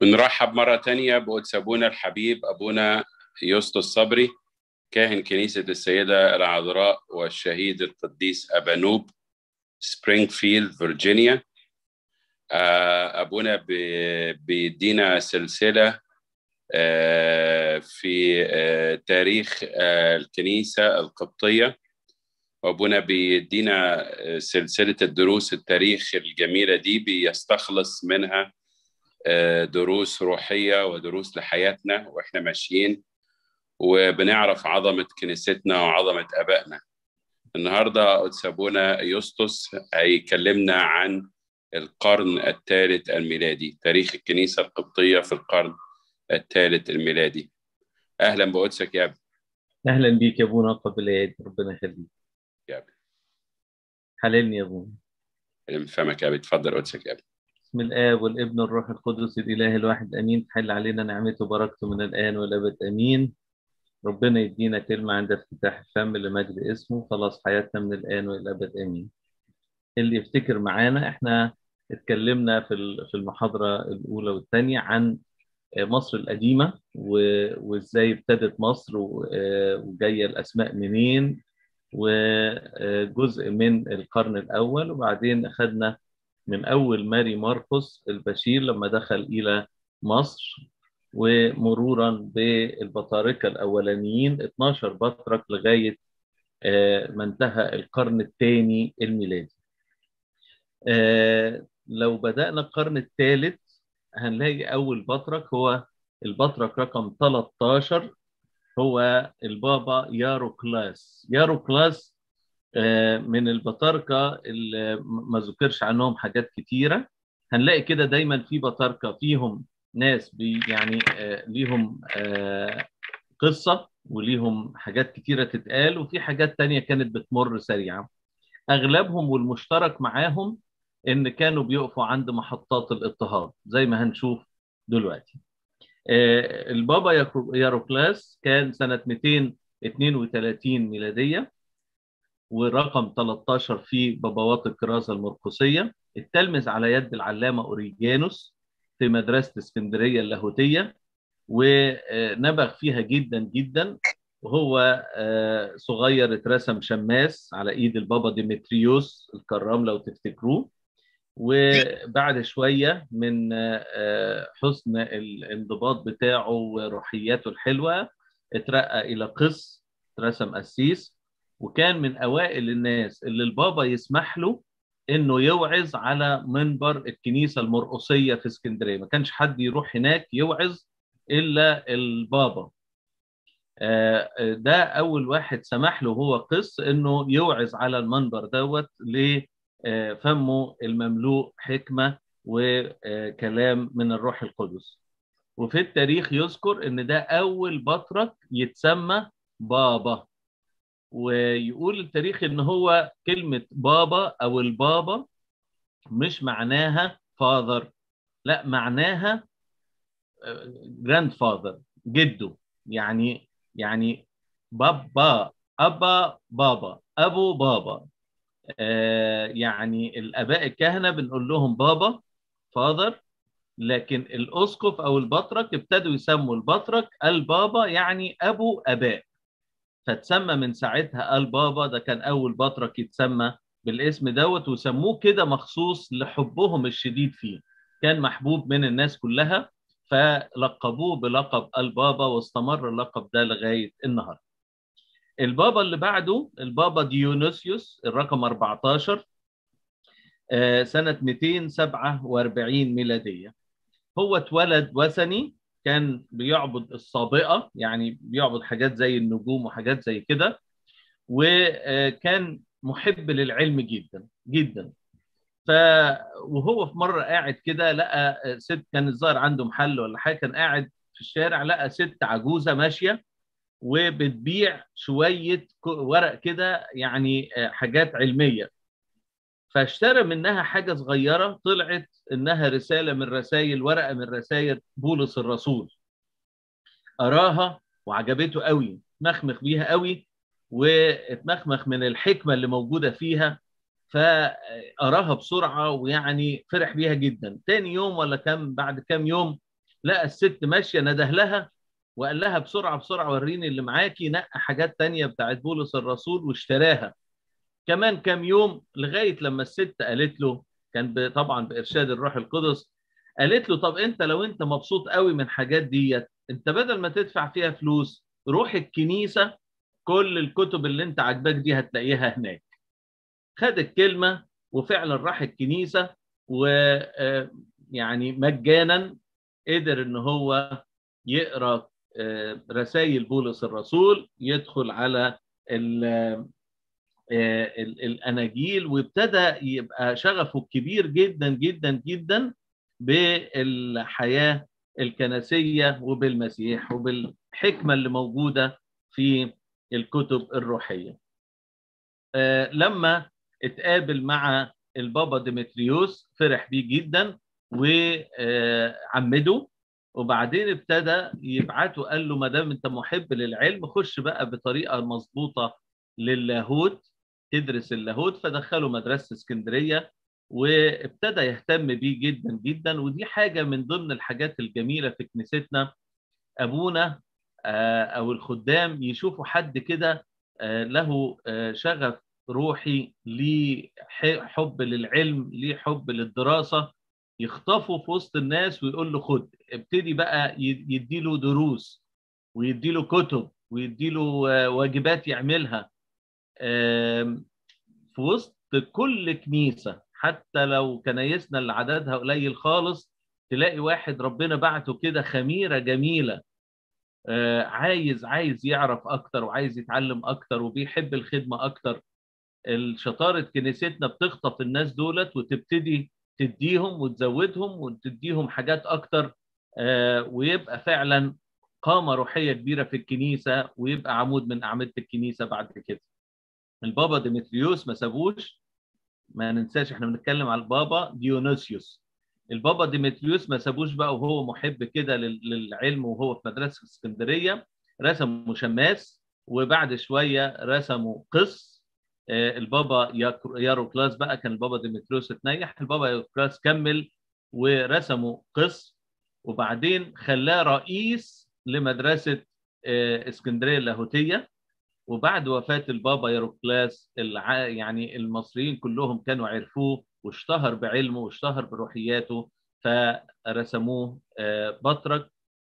بنرحب مرة تانية بقدس أبونا الحبيب أبونا يوستوس صبري كاهن كنيسة السيدة العذراء والشهيد القديس أبانوب سبرينغفيلد فيرجينيا أبونا بيدينا سلسلة في تاريخ الكنيسة القبطية. وأبونا بيدينا سلسلة الدروس التاريخ الجميلة دي بيستخلص منها دروس روحية ودروس لحياتنا وإحنا ماشيين وبنعرف عظمة كنيستنا وعظمة أبائنا. النهاردة قدس أبونا يسطس هيكلمنا عن القرن الثالث الميلادي تاريخ الكنيسة القبطية في القرن الثالث الميلادي. أهلا بقدسك يا ابني أهلا بيك يا أبونا قبل العيد ربنا يخليك. يا ابني حللني يا أبونا. من فمك يا ابني اتفضل قدسك يا ابني بسم الآب والابن والروح القدس الإله الواحد أمين. تحل علينا نعمته وبركته من الآن والأبد أمين. ربنا يدينا كلمة عند افتتاح الفم لمجد اسمه. خلاص حياتنا من الآن والأبد أمين. اللي يفتكر معانا إحنا اتكلمنا في في المحاضرة الأولى والثانية عن مصر القديمة وإزاي ابتدت مصر وجاية الأسماء منين وجزء من القرن الأول. وبعدين أخذنا من أول ماري ماركوس البشير لما دخل إلى مصر ومرورا بالبطاركة الأولانيين 12 بطرك لغاية ما انتهى القرن الثاني الميلادي. لو بدأنا القرن الثالث هنلاقي أول بطرك هو البطرك رقم 13 هو البابا ياروكلاس. ياروكلاس من البطاركة اللي ما ذكرش عنهم حاجات كتيرة. هنلاقي كده دايما في بطاركة فيهم ناس بي يعني ليهم قصة وليهم حاجات كتيرة تتقال وفي حاجات تانية كانت بتمر سريعة أغلبهم والمشترك معاهم إن كانوا بيقفوا عند محطات الاضطهاد زي ما هنشوف دلوقتي. البابا ياروكلاس كان سنة 232 ميلادية. ورقم 13 في بابوات الكرازة المرقسية. اتتلمذ على يد العلامة أوريجانوس في مدرسة اسكندرية اللاهوتية. ونبغ فيها جدا جدا وهو صغير اترسم شماس على إيد البابا ديمتريوس الكرام لو تفتكروه. وبعد شوية من حسن الانضباط بتاعه وروحياته الحلوة اترقى إلى قس اترسم قسيس. وكان من أوائل الناس اللي البابا يسمح له إنه يوعظ على منبر الكنيسة المرقصية في اسكندرية. ما كانش حد يروح هناك يوعظ إلا البابا. ده أول واحد سمح له هو قس إنه يوعظ على المنبر دوت لفمه المملوء حكمة وكلام من الروح القدس. وفي التاريخ يذكر إن ده أول بطرك يتسمى بابا. ويقول التاريخ إن هو كلمة بابا أو البابا مش معناها فاذر لا معناها جراند فاذر جده. يعني يعني بابا أبا بابا أبو بابا. آه يعني الآباء الكهنة بنقول لهم بابا فاذر لكن الأسقف أو البطرك ابتدوا يسموا البطرك البابا يعني أبو أباء. فتسمى من ساعتها البابا ده كان أول بطرك يتسمى بالاسم دوت وسموه كده مخصوص لحبهم الشديد فيه. كان محبوب من الناس كلها فلقبوه بلقب البابا واستمر اللقب ده لغاية النهارده. البابا اللي بعده البابا ديونيسيوس الرقم 14 سنة 247 ميلادية. هو اتولد وثني كان بيعبد السابقه يعني بيعبد حاجات زي النجوم وحاجات زي كده وكان محب للعلم جدا جدا. ف وهو في مرة قاعد كده لقى ست كان الظاهر عنده محل ولا حاجة كان قاعد في الشارع لقى ست عجوزة ماشية وبتبيع شوية ورق كده يعني حاجات علمية. فاشترى منها حاجة صغيرة طلعت إنها رسالة من رسائل ورقة من رسائل بولس الرسول. اراها وعجبته قوي مخمخ بيها قوي واتمخمخ من الحكمة اللي موجودة فيها. فاراها بسرعة ويعني فرح بيها جدا. تاني يوم ولا كم بعد كام يوم لقى الست ماشية نده لها وقال لها بسرعة بسرعة وريني اللي معاكي نقى حاجات تانية بتاعت بولس الرسول واشتراها. كمان كام يوم لغاية لما الست قالت له كان طبعا بإرشاد الروح القدس قالت له طب أنت لو أنت مبسوط قوي من حاجات ديت أنت بدل ما تدفع فيها فلوس روح الكنيسة كل الكتب اللي أنت عاجباك دي هتلاقيها هناك. خد الكلمة وفعلا راح الكنيسة ويعني مجانا قدر إن هو يقرأ رسائل بولس الرسول يدخل على الأناجيل وابتدى يبقى شغفه كبير جدا جدا جدا بالحياة الكنسية وبالمسيح وبالحكمة اللي موجودة في الكتب الروحية. لما اتقابل مع البابا ديمتريوس فرح بيه جدا وعمده وبعدين ابتدى يبعته قال له ما دام أنت محب للعلم خش بقى بطريقة مظبوطة للاهوت تدرس اللاهوت فدخله مدرسة اسكندرية وابتدى يهتم بيه جدا جدا. ودي حاجة من ضمن الحاجات الجميلة في كنيستنا. أبونا أو الخدام يشوفوا حد كده له شغف روحي ليه حب للعلم ليه حب للدراسة. يخطفه في وسط الناس ويقول له خد ابتدي بقى يديله دروس ويديله كتب ويديله واجبات يعملها. في وسط كل كنيسة حتى لو كنايسنا اللي عددها قليل خالص تلاقي واحد ربنا بعته كده خميرة جميلة عايز عايز يعرف أكتر وعايز يتعلم أكتر وبيحب الخدمة أكتر. الشطارة كنيستنا بتخطف الناس دولت وتبتدي تديهم وتزودهم وتديهم حاجات أكتر ويبقى فعلا قامة روحية كبيرة في الكنيسة ويبقى عمود من أعمدة الكنيسة بعد كده. البابا ديمتريوس ما سابوش. ما ننساش إحنا بنتكلم على البابا ديونيسيوس البابا ديمتريوس ما سابوش بقى وهو محب كده للعلم وهو في مدرسة اسكندرية رسموا شماس وبعد شوية رسموا قس. البابا ياروكلاس بقى كان البابا ديمتريوس اتنيح البابا ياروكلاس كمل ورسموا قس. وبعدين خلاه رئيس لمدرسة اسكندرية اللاهوتية. وبعد وفاة البابا ياروكلاس يعني المصريين كلهم كانوا عرفوه واشتهر بعلمه واشتهر بروحياته فرسموه بطرك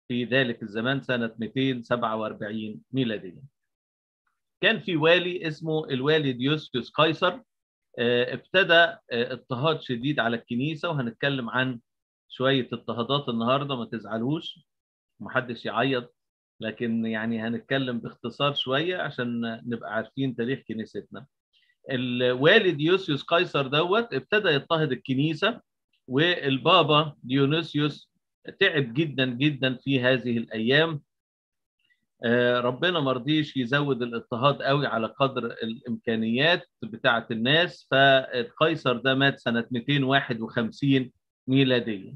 في ذلك الزمان سنة 247 ميلادية. كان في والي اسمه الوالي ديوسيوس قيصر ابتدى اضطهاد شديد على الكنيسة وهنتكلم عن شوية اضطهادات النهاردة ما تزعلوش محدش يعيط. لكن يعني هنتكلم باختصار شوية عشان نبقى عارفين تاريخ كنيستنا. الوالي ديوسيوس قيصر دوت ابتدى يضطهد الكنيسة والبابا ديونيسيوس تعب جدا جدا في هذه الأيام. ربنا مرضيش يزود الاضطهاد قوي على قدر الإمكانيات بتاعة الناس فقيصر ده مات سنة 251 ميلادية.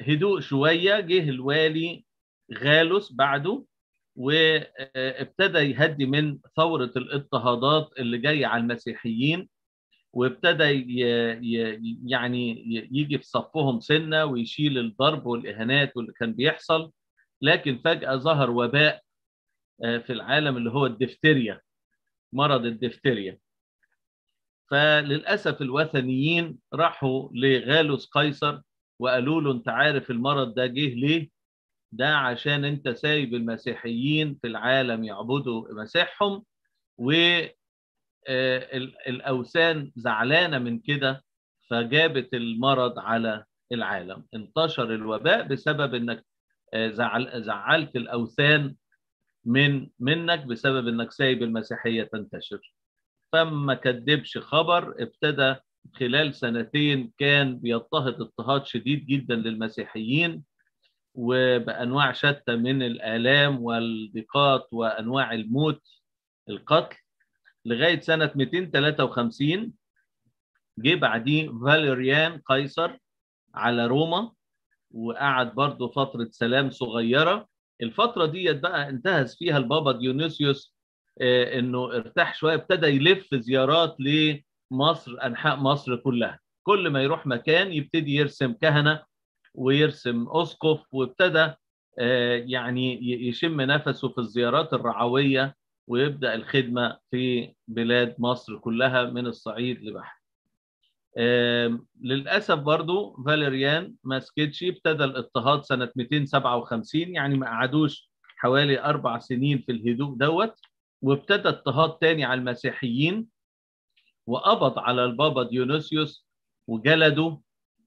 هدوء شوية جه الوالي غالوس بعده وابتدى يهدي من ثورة الاضطهادات اللي جاية على المسيحيين وابتدى يعني يجي في صفهم سنة ويشيل الضرب والإهانات واللي كان بيحصل. لكن فجأة ظهر وباء في العالم اللي هو الدفتيريا مرض الدفتيريا. فللأسف الوثنيين راحوا لغالوس قيصر وقالوا له أنت عارف المرض ده جه ليه؟ ده عشان انت سايب المسيحيين في العالم يعبدوا مسيحهم والاوثان زعلانة من كده فجابت المرض على العالم. انتشر الوباء بسبب إنك زعل زعلت الأوثان من منك بسبب إنك سايب المسيحية تنتشر. فما كدبش خبر ابتدى خلال سنتين كان بيضطهد اضطهاد شديد جدا للمسيحيين وبأنواع شتى من الآلام والضيقات وأنواع الموت القتل لغاية سنة 253 جه بعديه فاليريان قيصر على روما وقعد برضه فترة سلام صغيرة. الفترة ديت بقى انتهز فيها البابا ديونيسيوس إنه ارتاح شوية ابتدى يلف زيارات لمصر أنحاء مصر كلها. كل ما يروح مكان يبتدي يرسم كهنة ويرسم أسقف وابتدى يعني يشم نفسه في الزيارات الرعوية ويبدأ الخدمة في بلاد مصر كلها من الصعيد لبحر. للأسف برضو فاليريان ما سكتش ابتدى الاضطهاد سنة 257 يعني ما قعدوش حوالي أربع سنين في الهدوء دوت وابتدى اضطهاد تاني على المسيحيين وقبض على البابا ديونيسيوس وجلده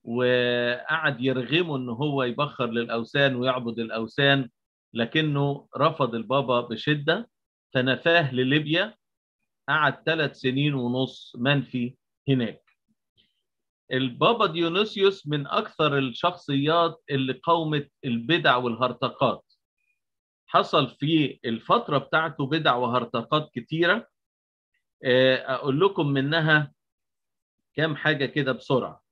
وقعد يرغمه إن هو يبخر للأوثان ويعبد الأوثان لكنه رفض البابا بشدة فنفاه لليبيا. قعد ثلاث سنين ونص منفي هناك. البابا ديونيسيوس من أكثر الشخصيات اللي قاومت البدع والهرطقات. حصل في الفترة بتاعته بدع وهرطقات كتيرة. أقول لكم منها كام حاجة كده بسرعة.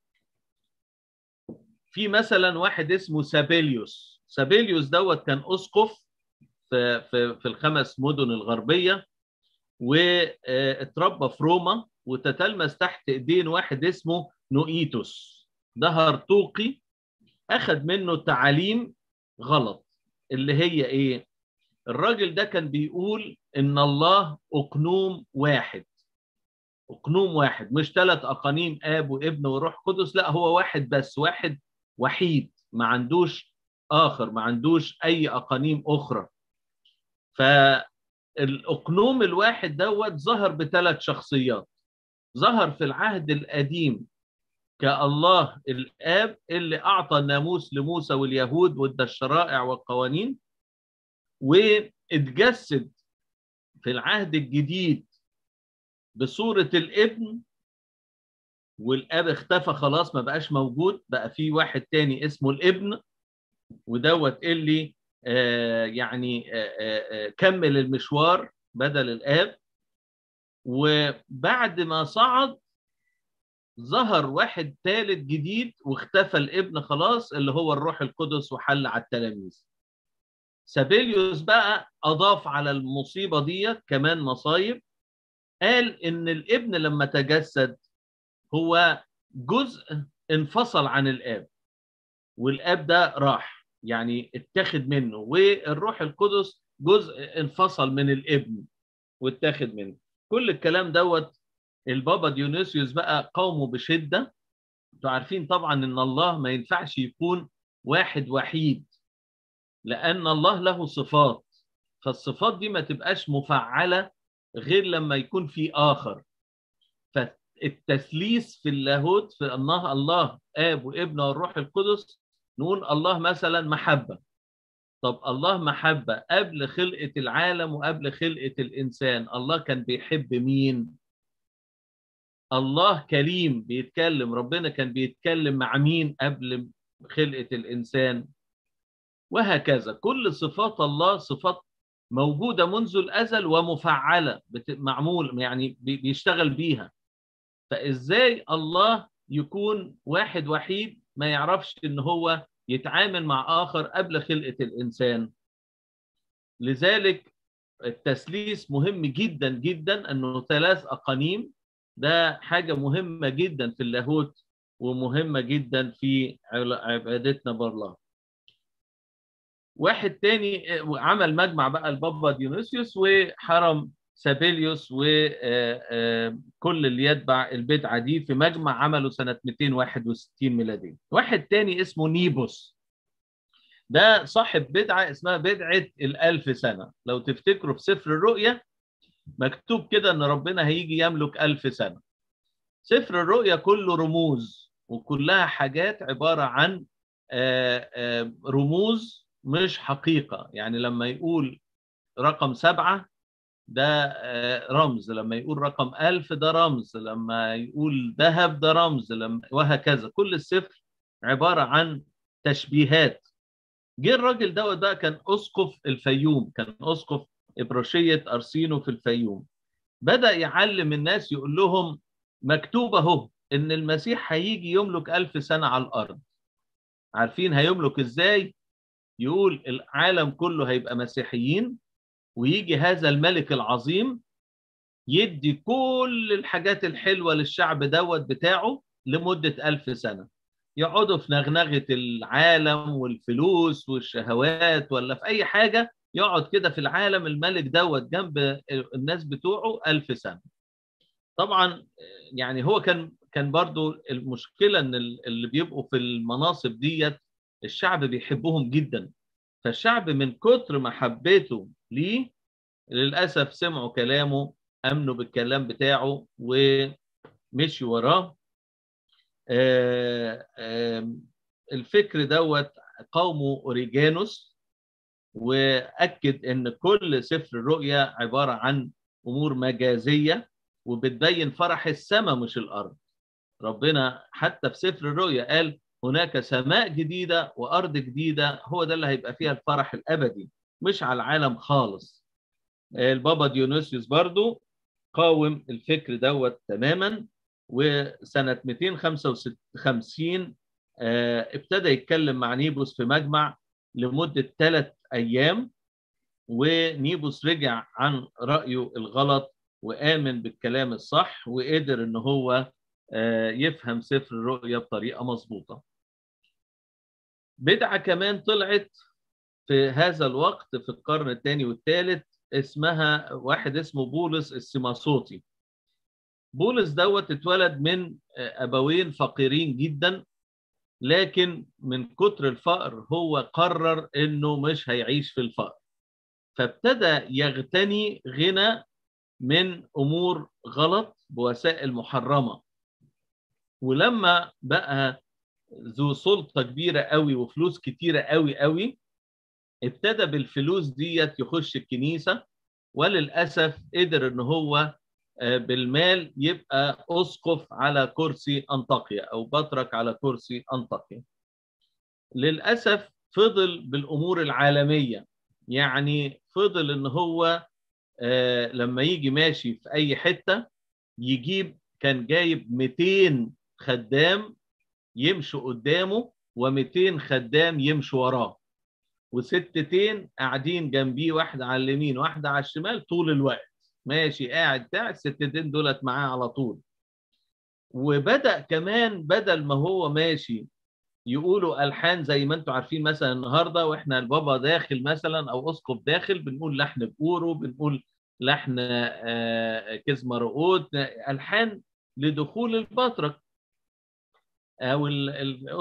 في مثلا واحد اسمه سابيليوس. سابيليوس دوت كان أسقف في في في الخمس مدن الغربية واتربى في روما وتتلمذ تحت إيدين واحد اسمه نوئيتوس. ده هرطوقي اخذ منه تعاليم غلط اللي هي إيه؟ الراجل ده كان بيقول إن الله أقنوم واحد. أقنوم واحد مش ثلاث أقانيم آب وإبن وروح قدس لا هو واحد بس واحد وحيد ما عندوش آخر ما عندوش أي أقانيم أخرى. فالأقنوم الواحد دوت ظهر بثلاث شخصيات. ظهر في العهد القديم كالله الآب اللي أعطى الناموس لموسى واليهود وادى الشرائع والقوانين واتجسد في العهد الجديد بصورة الابن والاب اختفى خلاص ما بقاش موجود. بقى في واحد تاني اسمه الابن ودوت اللي آه يعني آه آه كمل المشوار بدل الاب. وبعد ما صعد ظهر واحد ثالث جديد واختفى الابن خلاص اللي هو الروح القدس وحل على التلاميذ. سابيليوس بقى أضاف على المصيبة ديت كمان مصايب. قال إن الابن لما تجسد هو جزء انفصل عن الآب والآب ده راح يعني اتخذ منه والروح القدس جزء انفصل من الابن واتخذ منه. كل الكلام دوت البابا ديونيسيوس بقى قاومه بشدة. أنتوا عارفين طبعا إن الله ما ينفعش يكون واحد وحيد لأن الله له صفات فالصفات دي ما تبقاش مفعلة غير لما يكون في آخر. فالتثليث في اللاهوت في الله الله آب وإبن والروح القدس نقول الله مثلا محبة. طب الله محبة قبل خلقة العالم وقبل خلقة الإنسان الله كان بيحب مين؟ الله كريم بيتكلم ربنا كان بيتكلم مع مين قبل خلقة الإنسان؟ وهكذا. كل صفات الله صفات موجودة منذ الأزل ومفعلة معمول يعني بيشتغل بيها. فإزاي الله يكون واحد وحيد ما يعرفش إن هو يتعامل مع آخر قبل خلقة الإنسان؟ لذلك التثليث مهم جدا جدا إنه ثلاث أقانيم. ده حاجة مهمة جدا في اللاهوت ومهمة جدا في عبادتنا بالله. واحد تاني عمل مجمع بقى البابا ديونيسيوس وحرم سابيليوس وكل اللي يتبع البدعة دي في مجمع عمله سنة 261 ميلادية. واحد تاني اسمه نيبوس. ده صاحب بدعة اسمها بدعة الألف سنة. لو تفتكروا في سفر الرؤيا مكتوب كده إن ربنا هيجي يملك ألف سنة. سفر الرؤيا كله رموز وكلها حاجات عبارة عن رموز مش حقيقة. يعني لما يقول رقم سبعة ده رمز. لما يقول رقم ألف ده رمز لما يقول ذهب ده رمز لما وهكذا. كل السفر عبارة عن تشبيهات. جه الراجل دوت بقى كان أسقف الفيوم كان أسقف إبراشية أرسينو في الفيوم. بدأ يعلم الناس يقول لهم مكتوب أهو إن المسيح هيجي يملك ألف سنة على الأرض. عارفين هيملك إزاي؟ يقول العالم كله هيبقى مسيحيين ويجي هذا الملك العظيم يدي كل الحاجات الحلوة للشعب دوت بتاعه لمدة ألف سنة. يقعدوا في نغنغة العالم والفلوس والشهوات ولا في أي حاجة يقعد كده في العالم الملك دوت جنب الناس بتوعه ألف سنة. طبعا يعني هو كان كان برضو المشكلة إن اللي بيبقوا في المناصب ديت الشعب بيحبهم جدا. فالشعب من كتر محبته ليه؟ للأسف سمعوا كلامه آمنوا بالكلام بتاعه ومشي وراه. الفكر دوت قومه أوريجانوس وأكد إن كل سفر الرؤيا عبارة عن أمور مجازية وبتبين فرح السماء مش الأرض. ربنا حتى في سفر الرؤيا قال هناك سماء جديدة وأرض جديدة هو ده اللي هيبقى فيها الفرح الأبدي. مش على العالم خالص. البابا ديونيسيوس برضو قاوم الفكر دوت تماما وسنة 255 ابتدى يتكلم مع نيبوس في مجمع لمدة ثلاث أيام ونيبوس رجع عن رأيه الغلط وآمن بالكلام الصح وقدر إن هو يفهم سفر الرؤيا بطريقة مظبوطة. بدعة كمان طلعت في هذا الوقت في القرن الثاني والثالث اسمها واحد اسمه بولس السماسوطي بولس دوت اتولد من أبوين فقيرين جدا لكن من كتر الفقر هو قرر إنه مش هيعيش في الفقر. فابتدى يغتني غنى من أمور غلط بوسائل محرمة. ولما بقى ذو سلطة كبيرة قوي وفلوس كتيرة قوي قوي ابتدى بالفلوس ديت يخش الكنيسة وللأسف قدر إن هو بالمال يبقى أسقف على كرسي أنطاكيا أو بطرك على كرسي أنطاكيا. للأسف فضل بالأمور العالمية يعني فضل إن هو لما يجي ماشي في أي حتة يجيب كان جايب 200 خدام يمشوا قدامه و200 خدام يمشوا وراه. وستتين قاعدين جنبيه واحدة على اليمين واحدة على الشمال طول الوقت. ماشي قاعد بتاع الستتين دولت معاه على طول. وبدأ كمان بدل ما هو ماشي يقولوا ألحان زي ما أنتم عارفين مثلا النهارده وإحنا البابا داخل مثلا أو أسقف داخل بنقول لحن بقوره بنقول لحن كزم رؤود ألحان لدخول البطرك. أو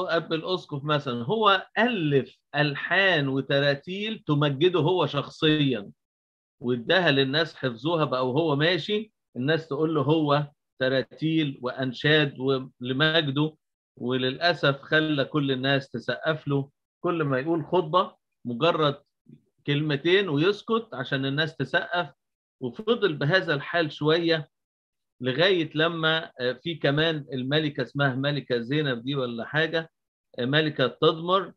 أب الأسقف مثلا هو ألف ألحان وتراتيل تمجده هو شخصيا. واداها للناس حفظوها بقى وهو ماشي الناس تقول له هو تراتيل وأنشاد لمجده وللأسف خلى كل الناس تسقف له. كل ما يقول خطبة مجرد كلمتين ويسكت عشان الناس تسقف. وفضل بهذا الحال شوية لغاية لما في كمان الملكة اسمها ملكة زينب دي ولا حاجة ملكة تضمر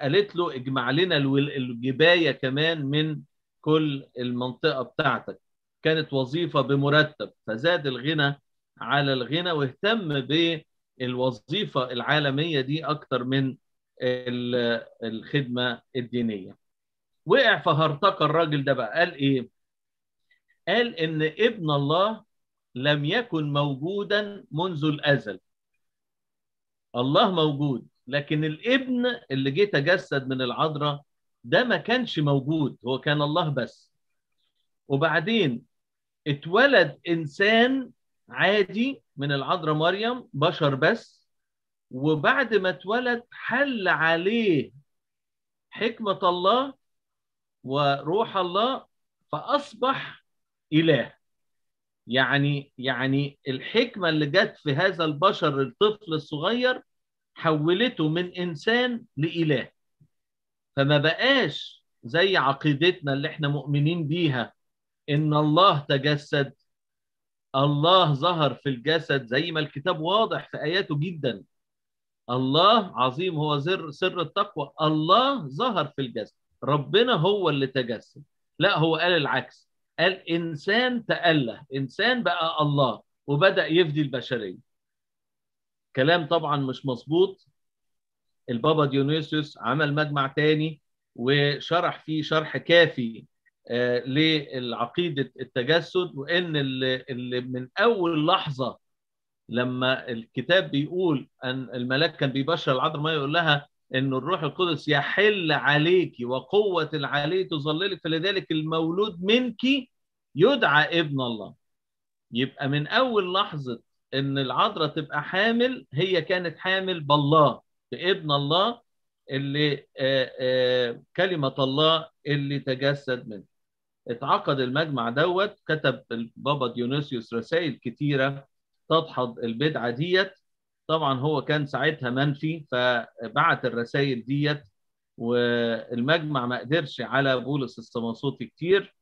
قالت له اجمع لنا الجباية كمان من كل المنطقة بتاعتك. كانت وظيفة بمرتب فزاد الغنى على الغنى واهتم بالوظيفة العالمية دي أكتر من الخدمة الدينية. وقع فهرتقى الراجل ده بقى قال إيه؟ قال إن ابن الله لم يكن موجودا منذ الأزل. الله موجود لكن الابن اللي جه تجسد من العذراء ده ما كانش موجود هو كان الله بس. وبعدين اتولد إنسان عادي من العذراء مريم بشر بس وبعد ما اتولد حل عليه حكمة الله وروح الله فأصبح إله. يعني يعني الحكمة اللي جت في هذا البشر الطفل الصغير حولته من إنسان لإله. فما بقاش زي عقيدتنا اللي إحنا مؤمنين بيها إن الله تجسد. الله ظهر في الجسد زي ما الكتاب واضح في آياته جدا. الله عظيم هو زر سر التقوى. الله ظهر في الجسد. ربنا هو اللي تجسد. لا هو قال العكس. قال إنسان تأله إنسان بقى الله وبدأ يفدي البشرية. كلام طبعا مش مظبوط. البابا ديونيسيوس عمل مجمع تاني وشرح فيه شرح كافي آه للعقيدة التجسد وإن اللي, من أول لحظة لما الكتاب بيقول أن الملاك كان بيبشر العذراء ما يقول لها ان الروح القدس يحل عليك وقوة العلي تظللك فلذلك المولود منك يدعى ابن الله. يبقى من أول لحظة إن العذراء تبقى حامل هي كانت حامل بالله بابن الله اللي كلمة الله اللي تجسد منه. اتعقد المجمع دوت كتب البابا ديونيسيوس رسائل كتيرة تدحض البدعة ديت. طبعا هو كان ساعتها منفي فبعت الرسائل ديت والمجمع ما قدرش على بولس السماسوطي كتير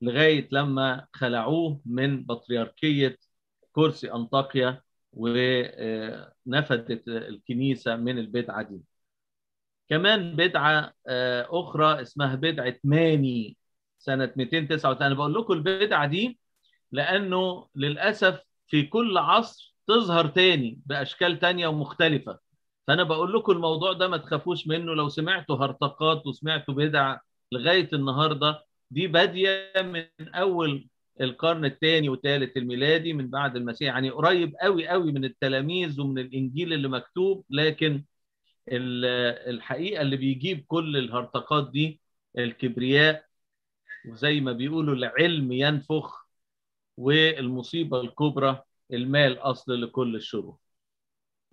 لغاية لما خلعوه من بطريركية كرسي أنطاكيا ونفدت الكنيسة من البدعة دي. كمان بدعة أخرى اسمها بدعة ماني سنة 289 أنا بقول لكم البدعة دي لأنه للأسف في كل عصر تظهر تاني بأشكال تانية ومختلفة. فأنا بقول لكم الموضوع ده ما تخافوش منه. لو سمعتوا هرطقات وسمعتوا بدع لغاية النهارده دي بادية من أول القرن الثاني والثالث الميلادي من بعد المسيح. يعني قريب قوي قوي من التلاميذ ومن الإنجيل اللي مكتوب لكن الحقيقة اللي بيجيب كل الهرطقات دي الكبرياء وزي ما بيقولوا العلم ينفخ والمصيبة الكبرى. المال أصل لكل الشرور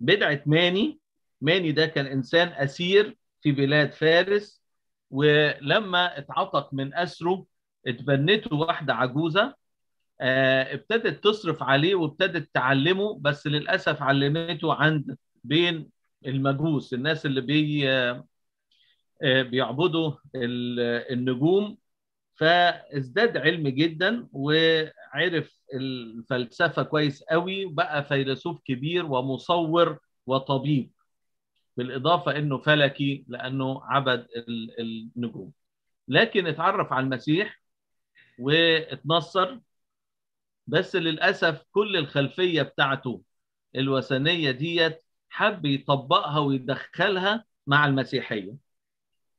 بدعة ماني ماني ده كان إنسان أسير في بلاد فارس ولما اتعتق من أسره اتبنته واحدة عجوزة آه ابتدت تصرف عليه وابتدت تعلمه بس للأسف علمته عند بين المجوس الناس اللي بي آه بيعبدوا النجوم. فازداد علم جدا وعرف الفلسفة كويس قوي بقى فيلسوف كبير ومصور وطبيب بالإضافة إنه فلكي لأنه عبد النجوم. لكن اتعرف على المسيح واتنصر بس للأسف كل الخلفية بتاعته الوثنية ديت حب يطبقها ويدخلها مع المسيحية.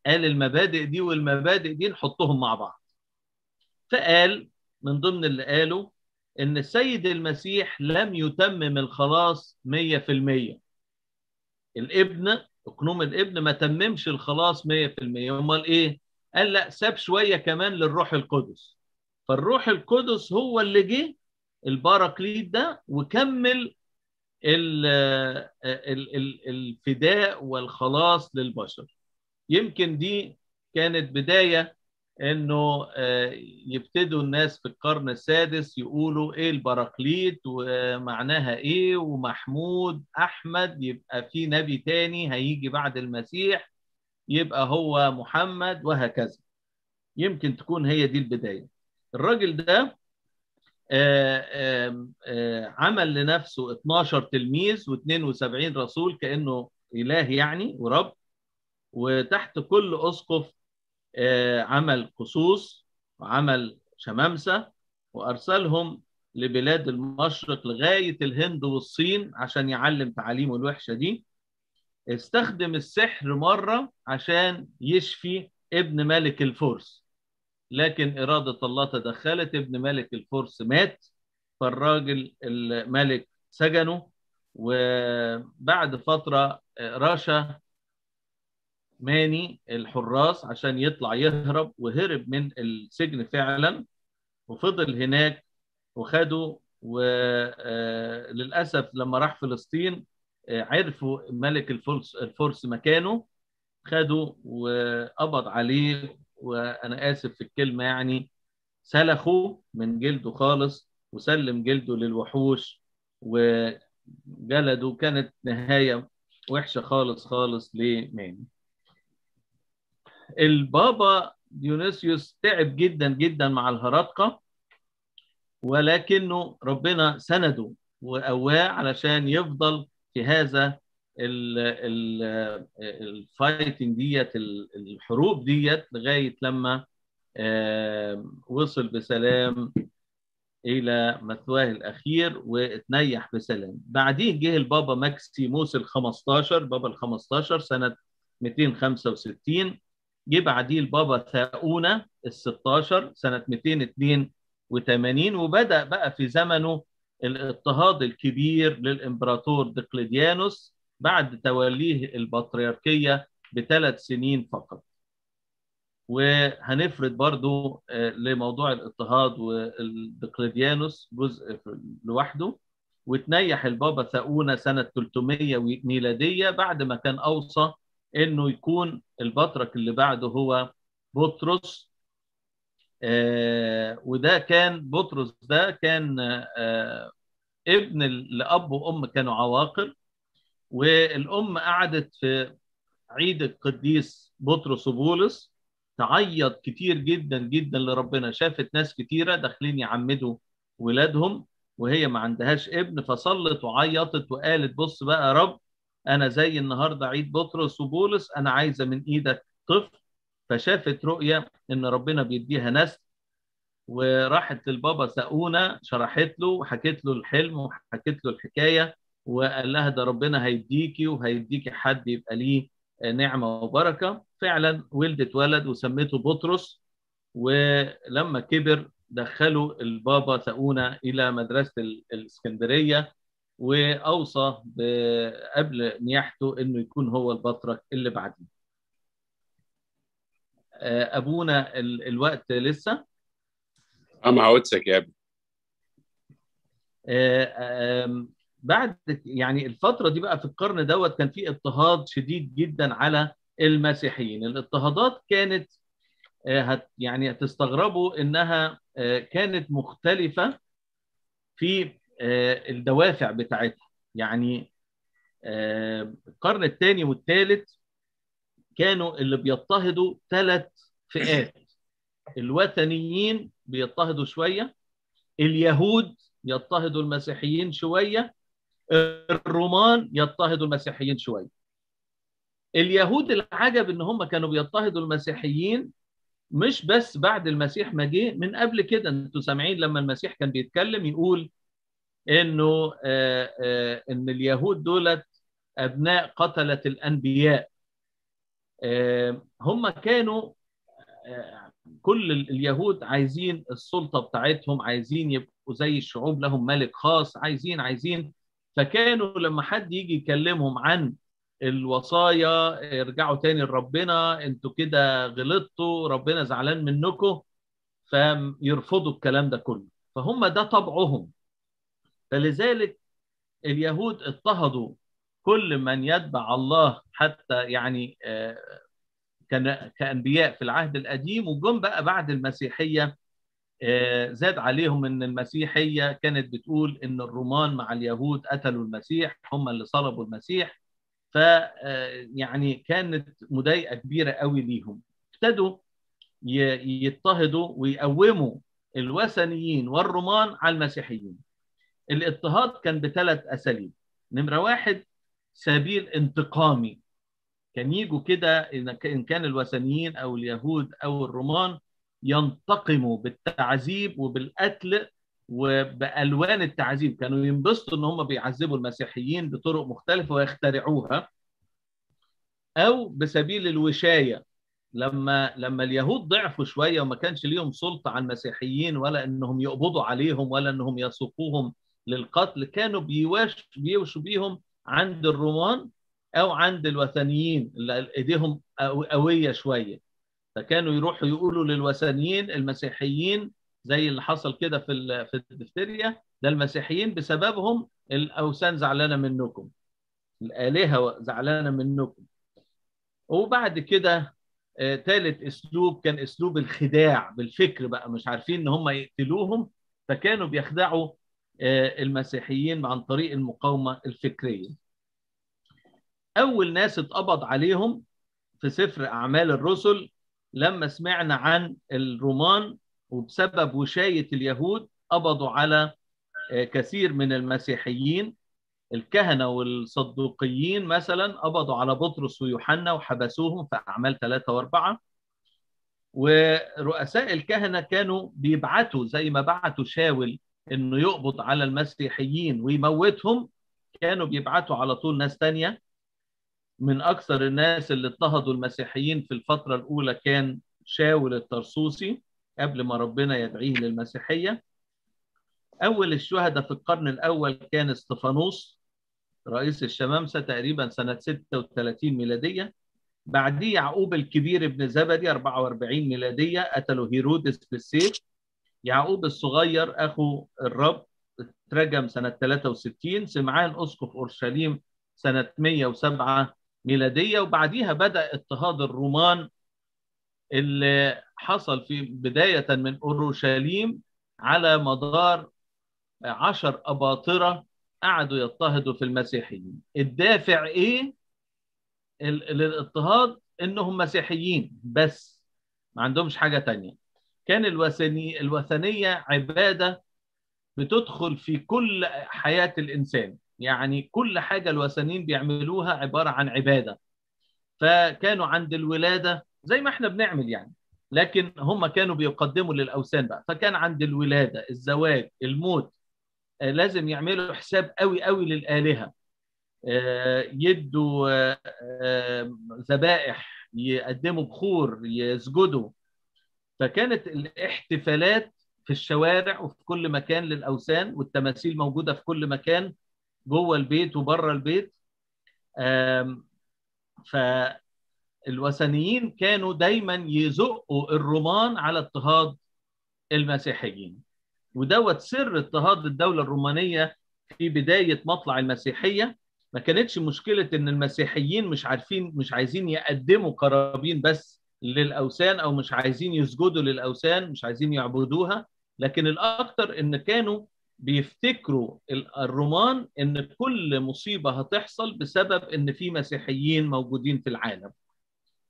قال المبادئ دي والمبادئ دي نحطهم مع بعض. فقال من ضمن اللي قاله إن السيد المسيح لم يتمم الخلاص 100% الابن أقنوم الابن ما تممش الخلاص 100% أمال إيه؟ قال لأ ساب شوية كمان للروح القدس. فالروح القدس هو اللي جه الباراكليت ده وكمل ال الفداء والخلاص للبشر. يمكن دي كانت بداية إنه يبتدوا الناس في القرن السادس يقولوا إيه البراكليت ومعناها إيه ومحمود أحمد يبقى في نبي تاني هيجي بعد المسيح يبقى هو محمد وهكذا. يمكن تكون هي دي البداية. الراجل ده عمل لنفسه 12 تلميذ و72 رسول كأنه إله يعني ورب وتحت كل أسقف عمل قصوص وعمل شمامسة وأرسلهم لبلاد المشرق لغاية الهند والصين عشان يعلم تعاليمه الوحشة دي. استخدم السحر مرة عشان يشفي ابن ملك الفرس. لكن إرادة الله تدخلت ابن ملك الفرس مات فالراجل الملك سجنه وبعد فترة رشا ماني الحراس عشان يطلع يهرب وهرب من السجن فعلا وفضل هناك وخده وللاسف لما راح فلسطين عرفوا ملك الفرس الفرس مكانه خده وقبض عليه وأنا آسف في الكلمة يعني سلخه من جلده خالص وسلم جلده للوحوش وجلده كانت نهاية وحشة خالص خالص لماني. البابا ديونيسيوس تعب جدا جدا مع الهرطقة ولكنه ربنا سنده وقواه علشان يفضل في هذا ال fighting ديت الحروب ديت لغاية لما وصل بسلام إلى مثواه الأخير واتنيح بسلام. بعديه جه البابا ماكسيموس ال 15 بابا ال 15 سنه 265 جه بعديه البابا ثاؤونة ال 16 سنة 282 وبدأ بقى في زمنه الاضطهاد الكبير للإمبراطور دقلديانوس بعد توليه البطريركية بثلاث سنين فقط. وهنفرد برضو لموضوع الاضطهاد والدقلديانوس جزء لوحده. وتنيح البابا ثاؤونة سنة 300 ميلادية بعد ما كان أوصى إنه يكون البطرك اللي بعده هو بطرس. آه وده كان بطرس ده كان آه ابن لأب وأم كانوا عواقر. والأم قعدت في عيد القديس بطرس وبولس. تعيط كتير جدا جدا لربنا. شافت ناس كتيرة داخلين يعمدوا ولادهم وهي ما عندهاش ابن فصلت وعيطت وقالت بص بقى يا رب أنا زي النهارده عيد بطرس وبولس أنا عايزة من إيدك طفل. فشافت رؤية إن ربنا بيديها نسل وراحت للبابا ساؤونه شرحت له وحكت له الحلم وحكت له الحكاية وقال لها ده ربنا هيديكي وهيديكي حد يبقى ليه نعمة وبركة. فعلا ولدت ولد وسميته بطرس ولما كبر دخلوا البابا ساؤونة إلى مدرسة الإسكندرية. وأوصى قبل نياحته إنه يكون هو البطرك اللي بعديه. أبونا الوقت لسه؟ أم عودتك يا ابني بعد يعني الفترة دي بقى في القرن دوت كان في اضطهاد شديد جدا على المسيحيين. الاضطهادات كانت هت يعني هتستغربوا إنها كانت مختلفة في الدوافع بتاعتها. يعني القرن الثاني والثالث كانوا اللي بيضطهدوا ثلاث فئات. الوثنيين بيضطهدوا شوية اليهود يضطهدوا المسيحيين شوية الرومان يضطهدوا المسيحيين شوية. اليهود العجب إن هم كانوا بيضطهدوا المسيحيين مش بس بعد المسيح ما جه من قبل كده. أنتوا سامعين لما المسيح كان بيتكلم يقول إنه آآ آآ إن اليهود دولت أبناء قتلة الأنبياء. هم كانوا كل اليهود عايزين السلطة بتاعتهم عايزين يبقوا زي الشعوب لهم ملك خاص عايزين عايزين. فكانوا لما حد يجي يكلمهم عن الوصايا ارجعوا تاني لربنا أنتوا كده غلطتوا ربنا زعلان منكم فيرفضوا الكلام ده كله. فهم ده طبعهم. فلذلك اليهود اضطهدوا كل من يتبع الله حتى يعني كأنبياء في العهد القديم. وجم بقى بعد المسيحية زاد عليهم إن المسيحية كانت بتقول إن الرومان مع اليهود قتلوا المسيح هم اللي صلبوا المسيح. ف يعني كانت مضايقة كبيرة قوي ليهم. ابتدوا يضطهدوا ويقوموا الوثنيين والرومان على المسيحيين. الاضطهاد كان بثلاث أساليب. نمرة واحد سبيل انتقامي. كان يجوا كده إن كان الوثنيين أو اليهود أو الرومان ينتقموا بالتعذيب وبالقتل وبألوان التعذيب. كانوا ينبسطوا إن هم بيعذبوا المسيحيين بطرق مختلفة ويخترعوها. أو بسبيل الوشاية. لما لما اليهود ضعفوا شوية وما كانش ليهم سلطة على المسيحيين ولا إنهم يقبضوا عليهم ولا إنهم يسوقوهم للقتل كانوا بيوش بيوشوا بيهم عند الرومان أو عند الوثنيين اللي إيديهم قوية شوية. فكانوا يروحوا يقولوا للوثنيين المسيحيين زي اللي حصل كده في في الدفتريا ده المسيحيين بسببهم الأوثان زعلانة منكم. الآلهة زعلانة منكم. وبعد كده ثالث أسلوب كان أسلوب الخداع بالفكر بقى مش عارفين إن هم يقتلوهم فكانوا بيخدعوا المسيحيين عن طريق المقاومة الفكرية. أول ناس اتقبض عليهم في سفر أعمال الرسل لما سمعنا عن الرومان وبسبب وشاية اليهود قبضوا على كثير من المسيحيين. الكهنة والصدوقيين مثلا قبضوا على بطرس ويوحنا وحبسوهم في أعمال ثلاثة وأربعة. ورؤساء الكهنة كانوا بيبعتوا زي ما بعتوا شاول إنه يقبض على المسيحيين ويموتهم كانوا بيبعتوا على طول ناس تانية. من أكثر الناس اللي اضطهدوا المسيحيين في الفترة الأولى كان شاول الطرسوسي قبل ما ربنا يدعيه للمسيحية. أول الشهداء في القرن الأول كان إستفانوس رئيس الشمامسة تقريبا سنة 36 ميلادية. بعديه يعقوب الكبير ابن زبدي 44 ميلادية قتله هيرودس بالسيف. يعقوب الصغير أخو الرب اترجم سنة 63 سمعان أسقف أورشليم سنة 107 ميلادية. وبعديها بدأ اضطهاد الرومان اللي حصل في بداية من أورشليم على مدار عشر أباطرة قعدوا يضطهدوا في المسيحيين. الدافع إيه؟ للاضطهاد إنهم مسيحيين بس ما عندهمش حاجة تانية. كان الوثني الوثنية عبادة بتدخل في كل حياة الإنسان. يعني كل حاجة الوثنيين بيعملوها عبارة عن عبادة. فكانوا عند الولادة زي ما إحنا بنعمل يعني. لكن هم كانوا بيقدموا للأوثان بقى. فكان عند الولادة الزواج الموت آه لازم يعملوا حساب قوي قوي للآلهة. آه يدوا ذبائح يقدموا بخور يسجدوا. فكانت الاحتفالات في الشوارع وفي كل مكان للأوثان والتماثيل موجودة في كل مكان جوه البيت وبره البيت. فالوثنيين كانوا دايما يزقوا الرومان على اضطهاد المسيحيين. ودوت سر اضطهاد الدولة الرومانية في بداية مطلع المسيحية. ما كانتش مشكلة إن المسيحيين مش عارفين مش عايزين يقدموا قرابين بس للأوثان أو مش عايزين يسجدوا للأوثان مش عايزين يعبدوها. لكن الأكثر إن كانوا بيفتكروا الرومان إن كل مصيبة هتحصل بسبب إن في مسيحيين موجودين في العالم.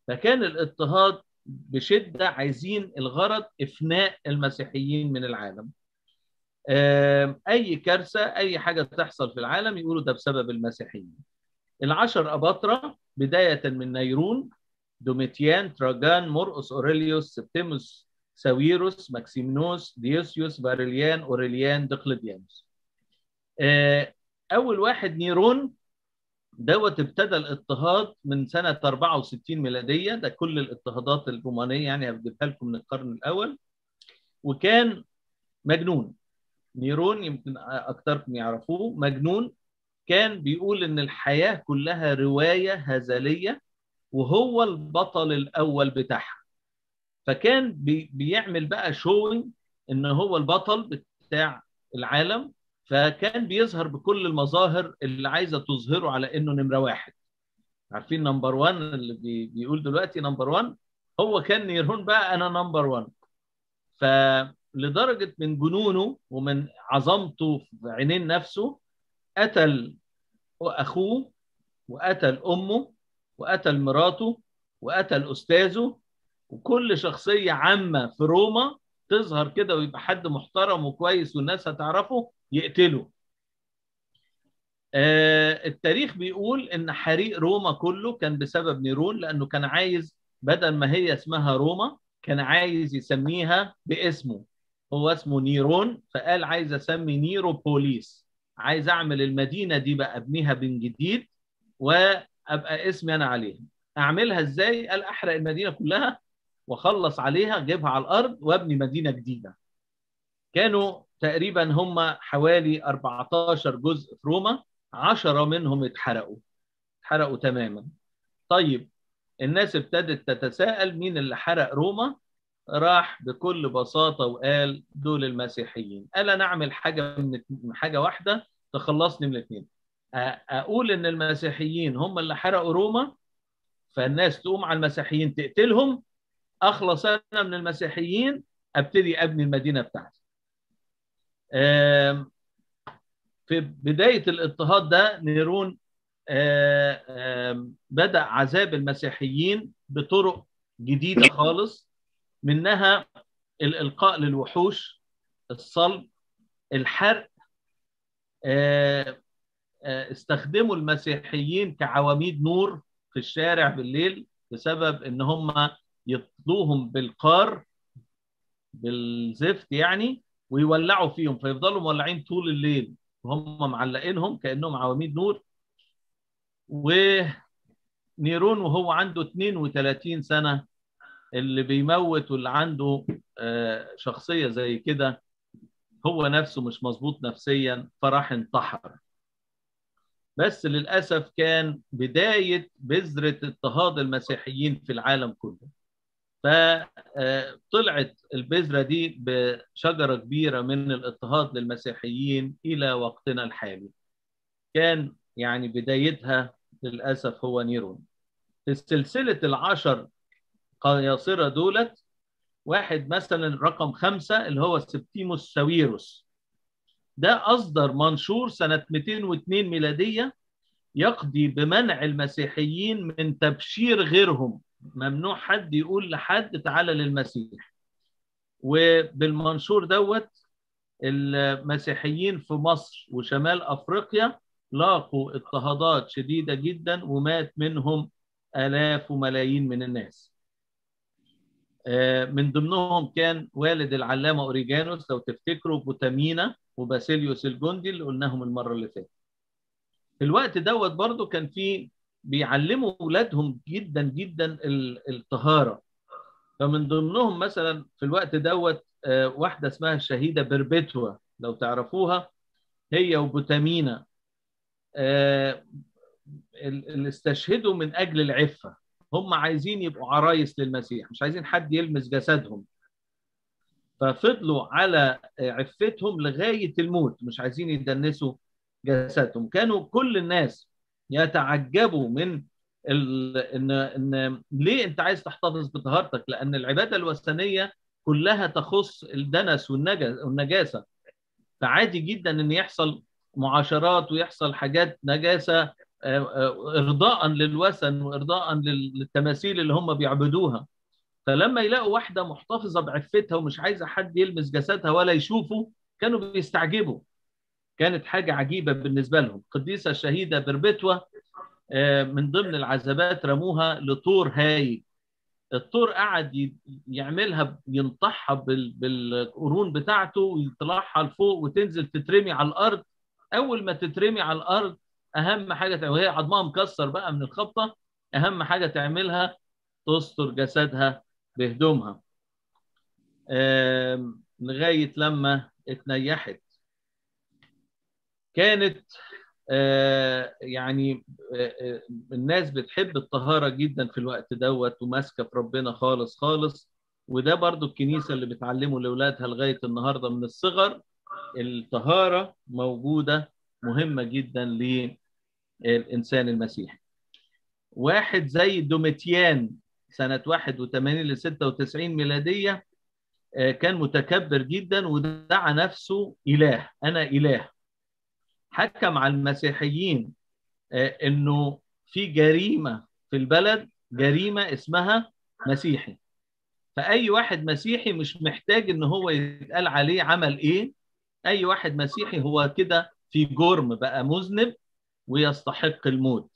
فكان الاضطهاد بشدة عايزين الغرض إفناء المسيحيين من العالم. أي كارثة أي حاجة تحصل في العالم يقولوا ده بسبب المسيحيين. العشر أباطرة بداية من نيرون دوميتيان تراجان مرقس اوريليوس سبتيموس ساويروس ماكسيمنوس ديسيوس فاليريان اوريليان دقلديانوس أول واحد نيرون دوت ابتدى الاضطهاد من سنة 64 ميلادية. ده كل الاضطهادات الرومانية يعني هجيبها لكم من القرن الأول. وكان مجنون. نيرون يمكن اكثركم يعرفوه. مجنون. كان بيقول إن الحياة كلها رواية هزلية. وهو البطل الأول بتاعها. فكان بي بيعمل بقى showing إن هو البطل بتاع العالم فكان بيظهر بكل المظاهر اللي عايزة تظهره على إنه نمرة واحد. عارفين number 1 اللي بي بيقول دلوقتي number 1 هو كان نيرون بقى أنا number 1 فلدرجه من جنونه ومن عظمته في عينين نفسه قتل أخوه وقتل أمه وقتل مراته وقتل استاذه وكل شخصية عامة في روما تظهر كده ويبقى حد محترم وكويس والناس هتعرفه يقتله. آه التاريخ بيقول إن حريق روما كله كان بسبب نيرون لأنه كان عايز بدل ما هي اسمها روما كان عايز يسميها باسمه. هو اسمه نيرون فقال عايز أسمي نيرو بوليس عايز أعمل المدينة دي بقى أبنيها من جديد وابقى اسمي أنا عليها. أعملها إزاي؟ قال أحرق المدينة كلها وأخلص عليها أجيبها على الأرض وأبني مدينة جديدة. كانوا تقريبا هم حوالي 14 جزء في روما 10 منهم اتحرقوا. اتحرقوا تماما. طيب الناس ابتدت تتساءل مين اللي حرق روما؟ راح بكل بساطة وقال دول المسيحيين. قال أنا أعمل حاجة من حاجة واحدة تخلصني من الاثنين أقول إن المسيحيين هم اللي حرقوا روما فالناس تقوم على المسيحيين تقتلهم. أخلص أنا من المسيحيين أبتدي أبني المدينة بتاعتي. في بداية الإضطهاد ده نيرون بدأ عذاب المسيحيين بطرق جديدة خالص. منها الإلقاء للوحوش الصلب الحرق. استخدموا المسيحيين كعواميد نور في الشارع بالليل بسبب إن هم يطلوهم بالقار بالزفت يعني ويولعوا فيهم فيفضلوا مولعين طول الليل. وهم معلقينهم كأنهم عواميد نور. ونيرون وهو عنده 32 سنة اللي بيموت واللي عنده شخصية زي كده هو نفسه مش مظبوط نفسيا فراح انتحر. بس للأسف كان بداية بذرة اضطهاد المسيحيين في العالم كله. فطلعت البذرة دي بشجرة كبيرة من الاضطهاد للمسيحيين إلى وقتنا الحالي. كان يعني بدايتها للأسف هو نيرون. في سلسلة العشر قياصرة دولت واحد مثلا رقم خمسة اللي هو سبتيموس ساويروس. ده أصدر منشور سنة 202 ميلادية يقضي بمنع المسيحيين من تبشير غيرهم. ممنوع حد يقول لحد تعالى للمسيح. وبالمنشور دوت المسيحيين في مصر وشمال أفريقيا لاقوا اضطهادات شديدة جدا ومات منهم آلاف وملايين من الناس. من ضمنهم كان والد العلامة أوريجانوس لو تفتكروا بوتامينا. وباسيليوس الجندي اللي قلناهم المرة اللي فاتت. في الوقت دوت برضو كان في بيعلموا أولادهم جدا جدا الطهارة. فمن ضمنهم مثلا في الوقت دوت واحدة اسمها الشهيدة بربتوا لو تعرفوها هي وبوتامينا. اللي استشهدوا من أجل العفة. هم عايزين يبقوا عرايس للمسيح مش عايزين حد يلمس جسدهم. ففضلوا على عفتهم لغاية الموت مش عايزين يدنسوا جسدهم. كانوا كل الناس يتعجبوا من ال... إن... إن ليه أنت عايز تحتفظ بطهارتك؟ لأن العبادة الوثنية كلها تخص الدنس والنجس والنجاسة. فعادي جدا أن يحصل معاشرات ويحصل حاجات نجاسة ارضاء للوثن وارضاء للتماثيل اللي هم بيعبدوها. فلما يلاقوا واحدة محتفظة بعفتها ومش عايزة حد يلمس جسدها ولا يشوفه كانوا بيستعجبوا. كانت حاجة عجيبة بالنسبة لهم. القديسه الشهيدة بربتوا من ضمن العذابات رموها لطور هايج الطور قعد يعملها ينطحها بالقرون بتاعته ويطلعها لفوق وتنزل تترمي على الأرض. أول ما تترمي على الأرض أهم حاجة وهي عظمها مكسر بقى من الخبطة أهم حاجة تعملها تستر جسدها بهدومها. لغاية لما اتنيحت. كانت يعني الناس بتحب الطهارة جدا في الوقت دوت وماسكة في ربنا خالص خالص. وده برضو الكنيسة اللي بتعلمه لأولادها لغاية النهارده من الصغر. الطهارة موجودة مهمة جدا للإنسان المسيحي. واحد زي دوميتيان سنة 81 ل 96 ميلادية كان متكبر جدا ودعا نفسه إله أنا إله. حكم على المسيحيين إنه في جريمة في البلد جريمة اسمها مسيحي. فأي واحد مسيحي مش محتاج إن هو يتقال عليه عمل إيه. أي واحد مسيحي هو كده في جرم بقى مذنب ويستحق الموت.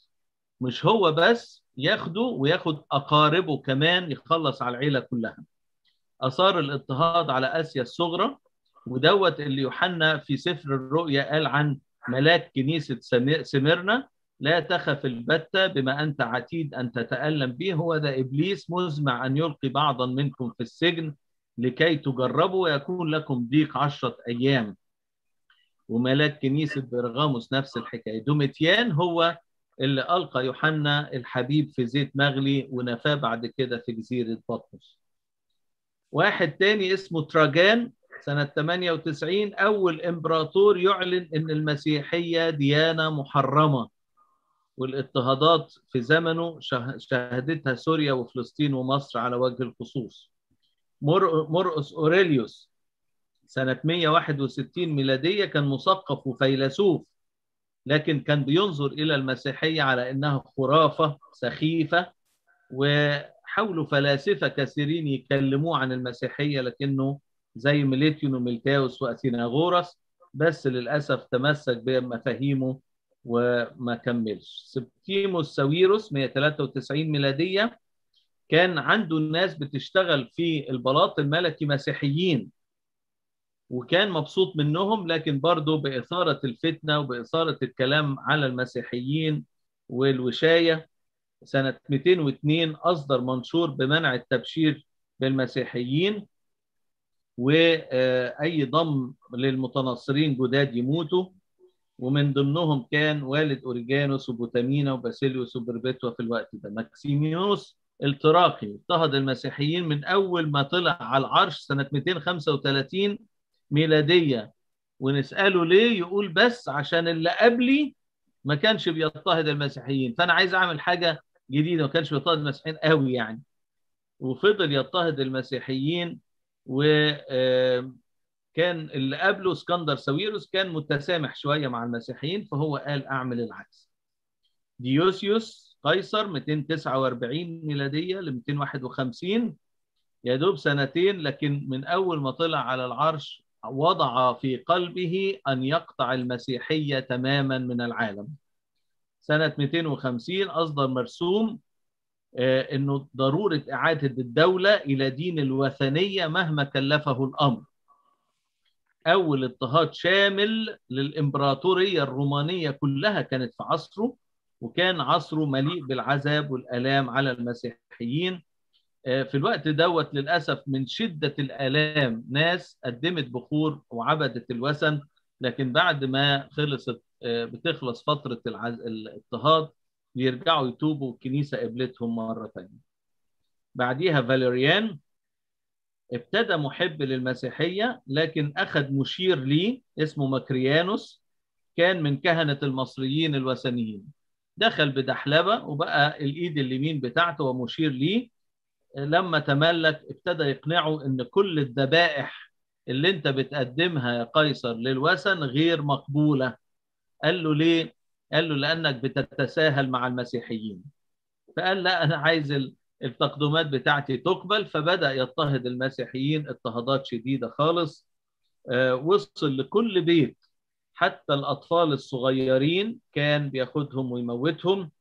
مش هو بس ياخده وياخد أقاربه كمان يخلص على العيلة كلها. أثار الاضطهاد على آسيا الصغرى ودوت اللي يوحنا في سفر الرؤيا قال عن ملاك كنيسة سميرنا لا تخف البتة بما أنت عتيد أن تتألم به. هو ذا إبليس مزمع أن يلقي بعضا منكم في السجن لكي تجربوا ويكون لكم ضيق عشرة أيام. وملاك كنيسة برغاموس نفس الحكاية. دوميتيان هو اللي ألقى يوحنا الحبيب في زيت مغلي ونفاه بعد كده في جزيرة بطمس. واحد تاني اسمه تراجان سنة 98 أول إمبراطور يعلن أن المسيحية ديانة محرمة والاضطهادات في زمنه شهدتها سوريا وفلسطين ومصر على وجه الخصوص. مرقس أوريليوس سنة 161 ميلادية كان مثقف وفيلسوف. لكن كان بينظر إلى المسيحية على أنها خرافة سخيفة وحاولوا فلاسفة كثيرين يكلموه عن المسيحية لكنه زي ميليتيون وميلتاوس وأثيناغورس بس للأسف تمسك بمفاهيمه وما كملش. سبتيموس ساويروس 193 ميلادية كان عنده ناس بتشتغل في البلاط الملكي مسيحيين. وكان مبسوط منهم لكن برضه بإثارة الفتنة وبإثارة الكلام على المسيحيين والوشاية سنة 202 أصدر منشور بمنع التبشير بالمسيحيين وأي ضم للمتنصرين جداد يموتوا. ومن ضمنهم كان والد أوريجانوس وبوتامينا وباسيليوس وبربتوا في الوقت ده. ماكسيميوس التراقي اضطهد المسيحيين من أول ما طلع على العرش سنة 235 ميلادية. ونسأله ليه يقول بس؟ عشان اللي قبلي ما كانش بيضطهد المسيحيين. فأنا عايز أعمل حاجة جديدة ما كانش بيضطهد المسيحيين قوي يعني. وفضل يضطهد المسيحيين وكان اللي قبله اسكندر ساويروس كان متسامح شوية مع المسيحيين فهو قال أعمل العكس. ديوسيوس قيصر 249 ميلادية ل 251 يا دوب سنتين لكن من أول ما طلع على العرش وضع في قلبه أن يقطع المسيحية تماما من العالم سنة 250 أصدر مرسوم إنه ضرورة إعادة الدولة إلى دين الوثنية مهما كلفه الأمر. أول اضطهاد شامل للإمبراطورية الرومانية كلها كانت في عصره وكان عصره مليء بالعذاب والألام على المسيحيين. في الوقت دوت للأسف من شدة الآلام ناس قدمت بخور وعبدت الوثن لكن بعد ما خلصت بتخلص فترة الاضطهاد بيرجعوا يتوبوا والكنيسة قبلتهم مرة ثانية بعديها فاليريان ابتدى محب للمسيحية لكن أخذ مشير ليه اسمه مكريانوس كان من كهنة المصريين الوثنيين. دخل بدحلبة وبقى الإيد اليمين بتاعته ومشير ليه لما تملك ابتدى يقنعه إن كل الذبائح اللي أنت بتقدمها يا قيصر للوثن غير مقبولة. قال له ليه؟ قال له لأنك بتتساهل مع المسيحيين. فقال لا أنا عايز التقدمات بتاعتي تقبل. فبدأ يضطهد المسيحيين اضطهادات شديدة خالص. آه وصل لكل بيت حتى الأطفال الصغيرين كان بياخدهم ويموتهم.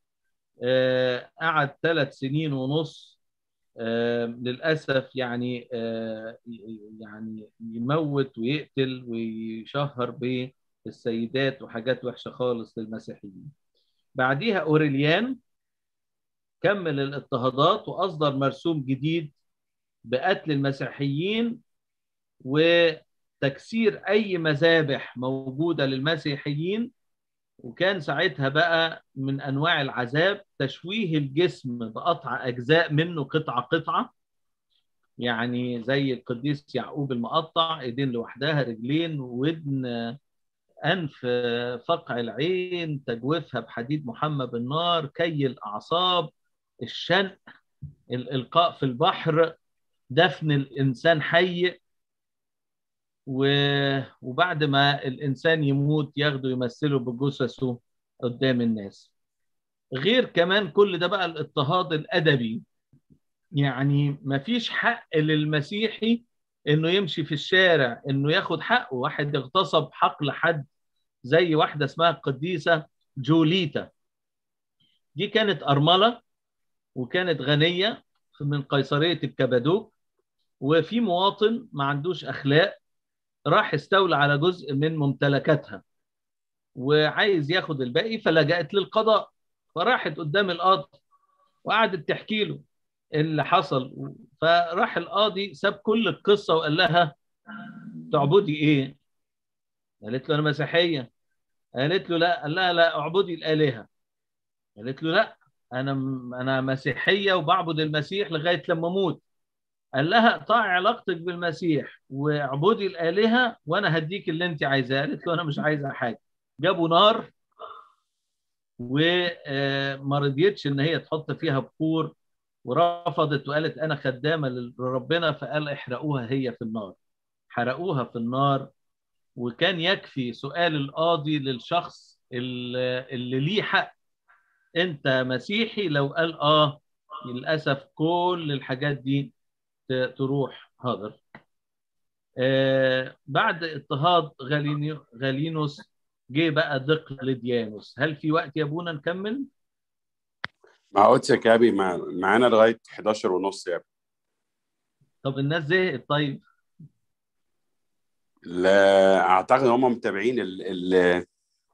آه قعد ثلاث سنين ونص للأسف يعني يعني يموت ويقتل ويشهر ب السيدات وحاجات وحشة خالص للمسيحيين. بعديها أوريليان كمل الاضطهادات وأصدر مرسوم جديد بقتل المسيحيين وتكسير أي مذابح موجودة للمسيحيين وكان ساعتها بقى من أنواع العذاب تشويه الجسم بقطع أجزاء منه قطعة قطعة يعني زي القديس يعقوب المقطع إيدين لوحدها رجلين ودن أنف فقع العين تجويفها بحديد محمى بالنار كي الأعصاب الشنق الإلقاء في البحر دفن الإنسان حي. وبعد ما الإنسان يموت ياخده يمثله بجثثه قدام الناس. غير كمان كل ده بقى الاضطهاد الأدبي. يعني مفيش حق للمسيحي إنه يمشي في الشارع إنه ياخد حقه. واحد اغتصب حقل حد زي واحدة اسمها القديسة جوليتا. دي كانت أرملة وكانت غنية من قيصرية الكبادوك وفي مواطن ما عندوش أخلاق راح استولى على جزء من ممتلكاتها وعايز ياخد الباقي فلجأت للقضاء. فراحت قدام القاضي وقعدت تحكي له اللي حصل. فراح القاضي ساب كل القصة وقال لها تعبدي إيه؟ قالت له أنا مسيحية. قالت له لا. قال لها لا أعبدي الآلهة. قالت له لا أنا أنا مسيحية وبعبد المسيح لغاية لما أموت. قال لها اقطعي علاقتك بالمسيح واعبدي الآلهة وأنا هديك اللي أنت عايزاه. قالت له أنا مش عايزة حاجة. جابوا نار وما رضيتش إن هي تحط فيها بخور ورفضت وقالت أنا خدامة لربنا فقال احرقوها هي في النار. حرقوها في النار. وكان يكفي سؤال القاضي للشخص اللي ليه حق. أنت مسيحي؟ لو قال آه للأسف كل الحاجات دي تروح حاضر. آه بعد اضطهاد غالينوس جه بقى دقلديانوس هل في وقت يا ابونا نكمل؟ مع قدسك يا ابي معانا لغاية 11 ونص يا ابي طب الناس زهقت طيب. لا أعتقد هم متابعين ال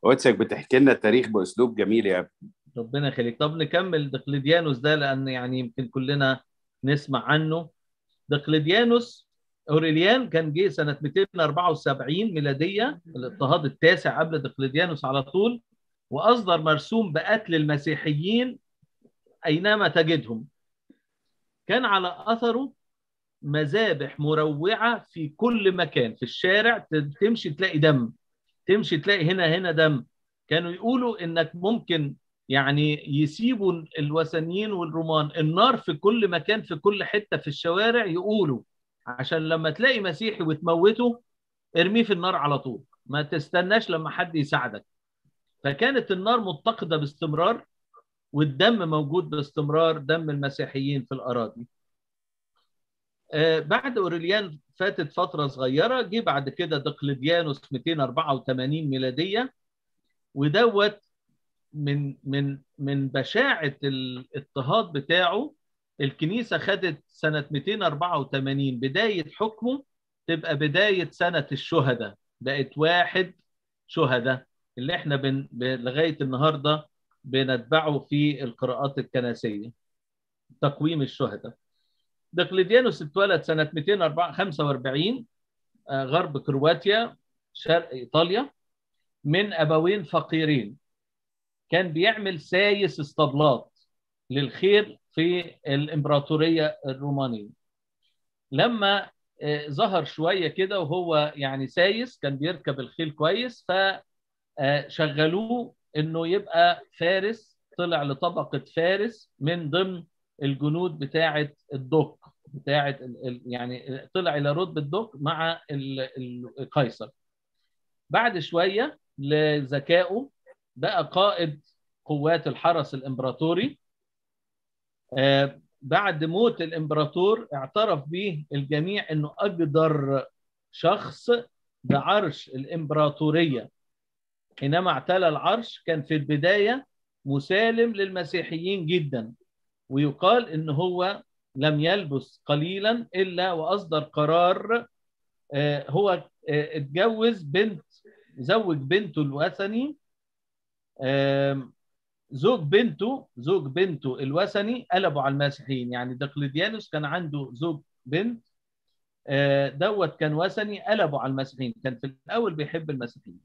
قدسك بتحكي لنا التاريخ بأسلوب جميل يا ابي ربنا يخليك. طب نكمل دقلديانوس ده لأن يعني يمكن كلنا نسمع عنه. دقلديانوس أوريليان كان جه سنة 274 ميلادية الاضطهاد التاسع قبل دقلديانوس على طول وأصدر مرسوم بقتل المسيحيين أينما تجدهم. كان على أثره مذابح مروعة في كل مكان في الشارع تمشي تلاقي دم تمشي تلاقي هنا هنا دم. كانوا يقولوا إنك ممكن يعني يسيبوا الوثنيين والرومان النار في كل مكان في كل حتة في الشوارع يقولوا عشان لما تلاقي مسيحي وتموته ارميه في النار على طول ما تستناش لما حد يساعدك. فكانت النار متقدة باستمرار والدم موجود باستمرار دم المسيحيين في الأراضي. آه بعد اوريليان فاتت فترة صغيرة جه بعد كده دقلديانوس 284 ميلادية ودوت من من من بشاعة الاضطهاد بتاعه الكنيسة خدت سنة 284 بداية حكمه تبقى بداية سنة الشهداء بقت واحد شهداء اللي إحنا بن... لغاية النهارده بنتبعه في القراءات الكنسية تقويم الشهداء. دقلديانوس اتولد سنة 245 غرب كرواتيا شرق إيطاليا من أبوين فقيرين. كان بيعمل سايس اسطبلات للخير في الإمبراطورية الرومانية. لما ظهر شوية كده وهو يعني سايس كان بيركب الخيل كويس فشغلوه إنه يبقى فارس طلع لطبقة فارس من ضمن الجنود بتاعه الدك بتاعه يعني طلع إلى رتبة دك مع القيصر. بعد شوية لذكائه بقى قائد قوات الحرس الإمبراطوري. آه بعد موت الإمبراطور اعترف به الجميع إنه أقدر شخص بعرش الإمبراطورية. حينما اعتلى العرش كان في البداية مسالم للمسيحيين جدا ويقال إن هو لم يلبث قليلا إلا وأصدر قرار آه هو آه اتجوز بنت زوج بنته الوثني زوج بنته زوج بنته الوثني قلبوا على المسيحيين يعني دقلديانوس كان عنده زوج بنت دوت كان وثني قلبوا على المسيحيين كان في الأول بيحب المسيحيين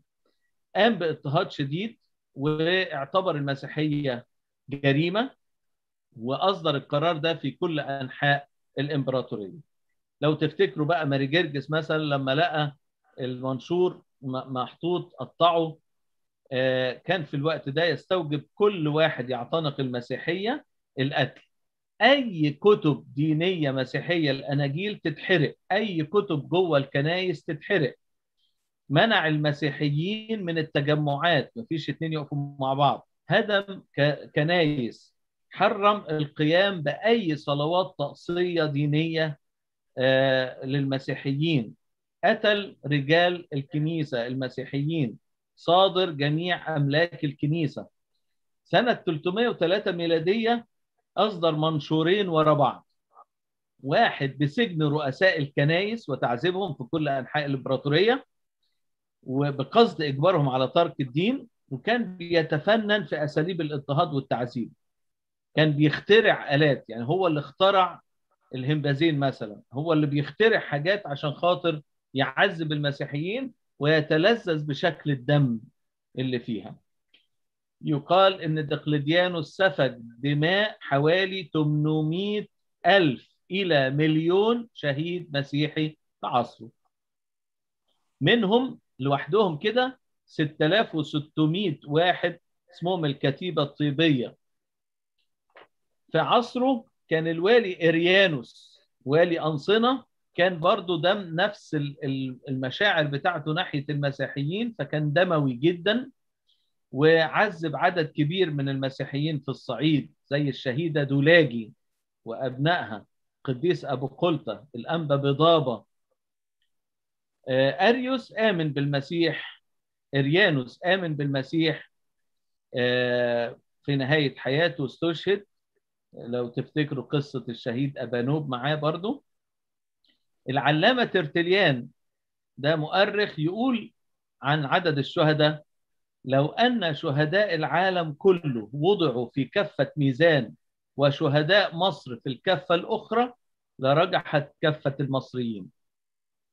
قام باضطهاد شديد واعتبر المسيحية جريمة وأصدر القرار ده في كل أنحاء الإمبراطورية. لو تفتكروا بقى ماري جرجس مثلا لما لقى المنشور محطوط قطعه كان في الوقت ده يستوجب كل واحد يعتنق المسيحية القتل. أي كتب دينية مسيحية الأناجيل تتحرق أي كتب جوه الكنايس تتحرق. منع المسيحيين من التجمعات مفيش اتنين يقفوا مع بعض. هدم كنايس. حرم القيام بأي صلوات طقسية دينية للمسيحيين. قتل رجال الكنيسة المسيحيين. صادر جميع أملاك الكنيسة. سنة 303 ميلادية أصدر منشورين ورا بعض. واحد بسجن رؤساء الكنائس وتعذيبهم في كل أنحاء الإمبراطورية وبقصد إجبارهم على ترك الدين وكان بيتفنن في أساليب الإضطهاد والتعذيب. كان بيخترع آلات يعني هو اللي اخترع الهمبازين مثلا. هو اللي بيخترع حاجات عشان خاطر يعذب المسيحيين ويتلذذ بشكل الدم اللي فيها. يقال إن دقلديانوس سفك دماء حوالي 800 ألف إلى مليون شهيد مسيحي في عصره. منهم لوحدهم كده 6600 واحد اسمهم الكتيبة الطيبية. في عصره كان الوالي إريانوس والي أنصنة كان برضو دم نفس المشاعر بتاعته ناحية المسيحيين فكان دموي جدا وعذب عدد كبير من المسيحيين في الصعيد زي الشهيدة دولاجي وأبنائها قديس أبو قلطة الأنبا بضابة. أريوس آمن بالمسيح إريانوس آمن بالمسيح في نهاية حياته استشهد. لو تفتكروا قصة الشهيد أبانوب معاه برضو. العلامة ترتليان ده مؤرخ يقول عن عدد الشهداء لو أن شهداء العالم كله وضعوا في كفة ميزان وشهداء مصر في الكفة الأخرى لرجحت كفة المصريين.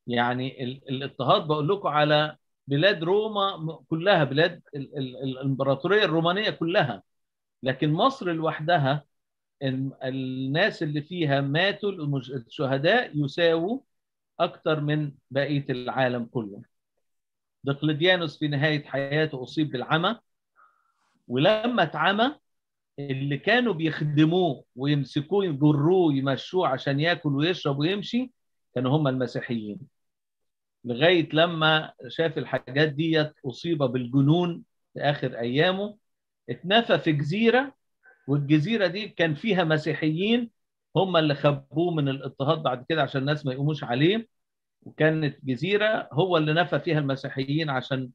يعني الإضطهاد بقول لكم على بلاد روما كلها بلاد الإمبراطورية الرومانية كلها. لكن مصر لوحدها الناس اللي فيها ماتوا الشهداء يساووا أكثر من بقية العالم كله. دقلديانوس في نهاية حياته أصيب بالعمى ولما اتعمى اللي كانوا بيخدموه ويمسكوه يجروه يمشوه عشان ياكل ويشرب ويمشي كانوا هم المسيحيين. لغاية لما شاف الحاجات ديت أصيب بالجنون في آخر أيامه اتنفى في جزيرة والجزيرة دي كان فيها مسيحيين هم اللي خبوه من الاضطهاد بعد كده عشان الناس ما يقوموش عليه. وكانت جزيرة هو اللي نفى فيها المسيحيين عشان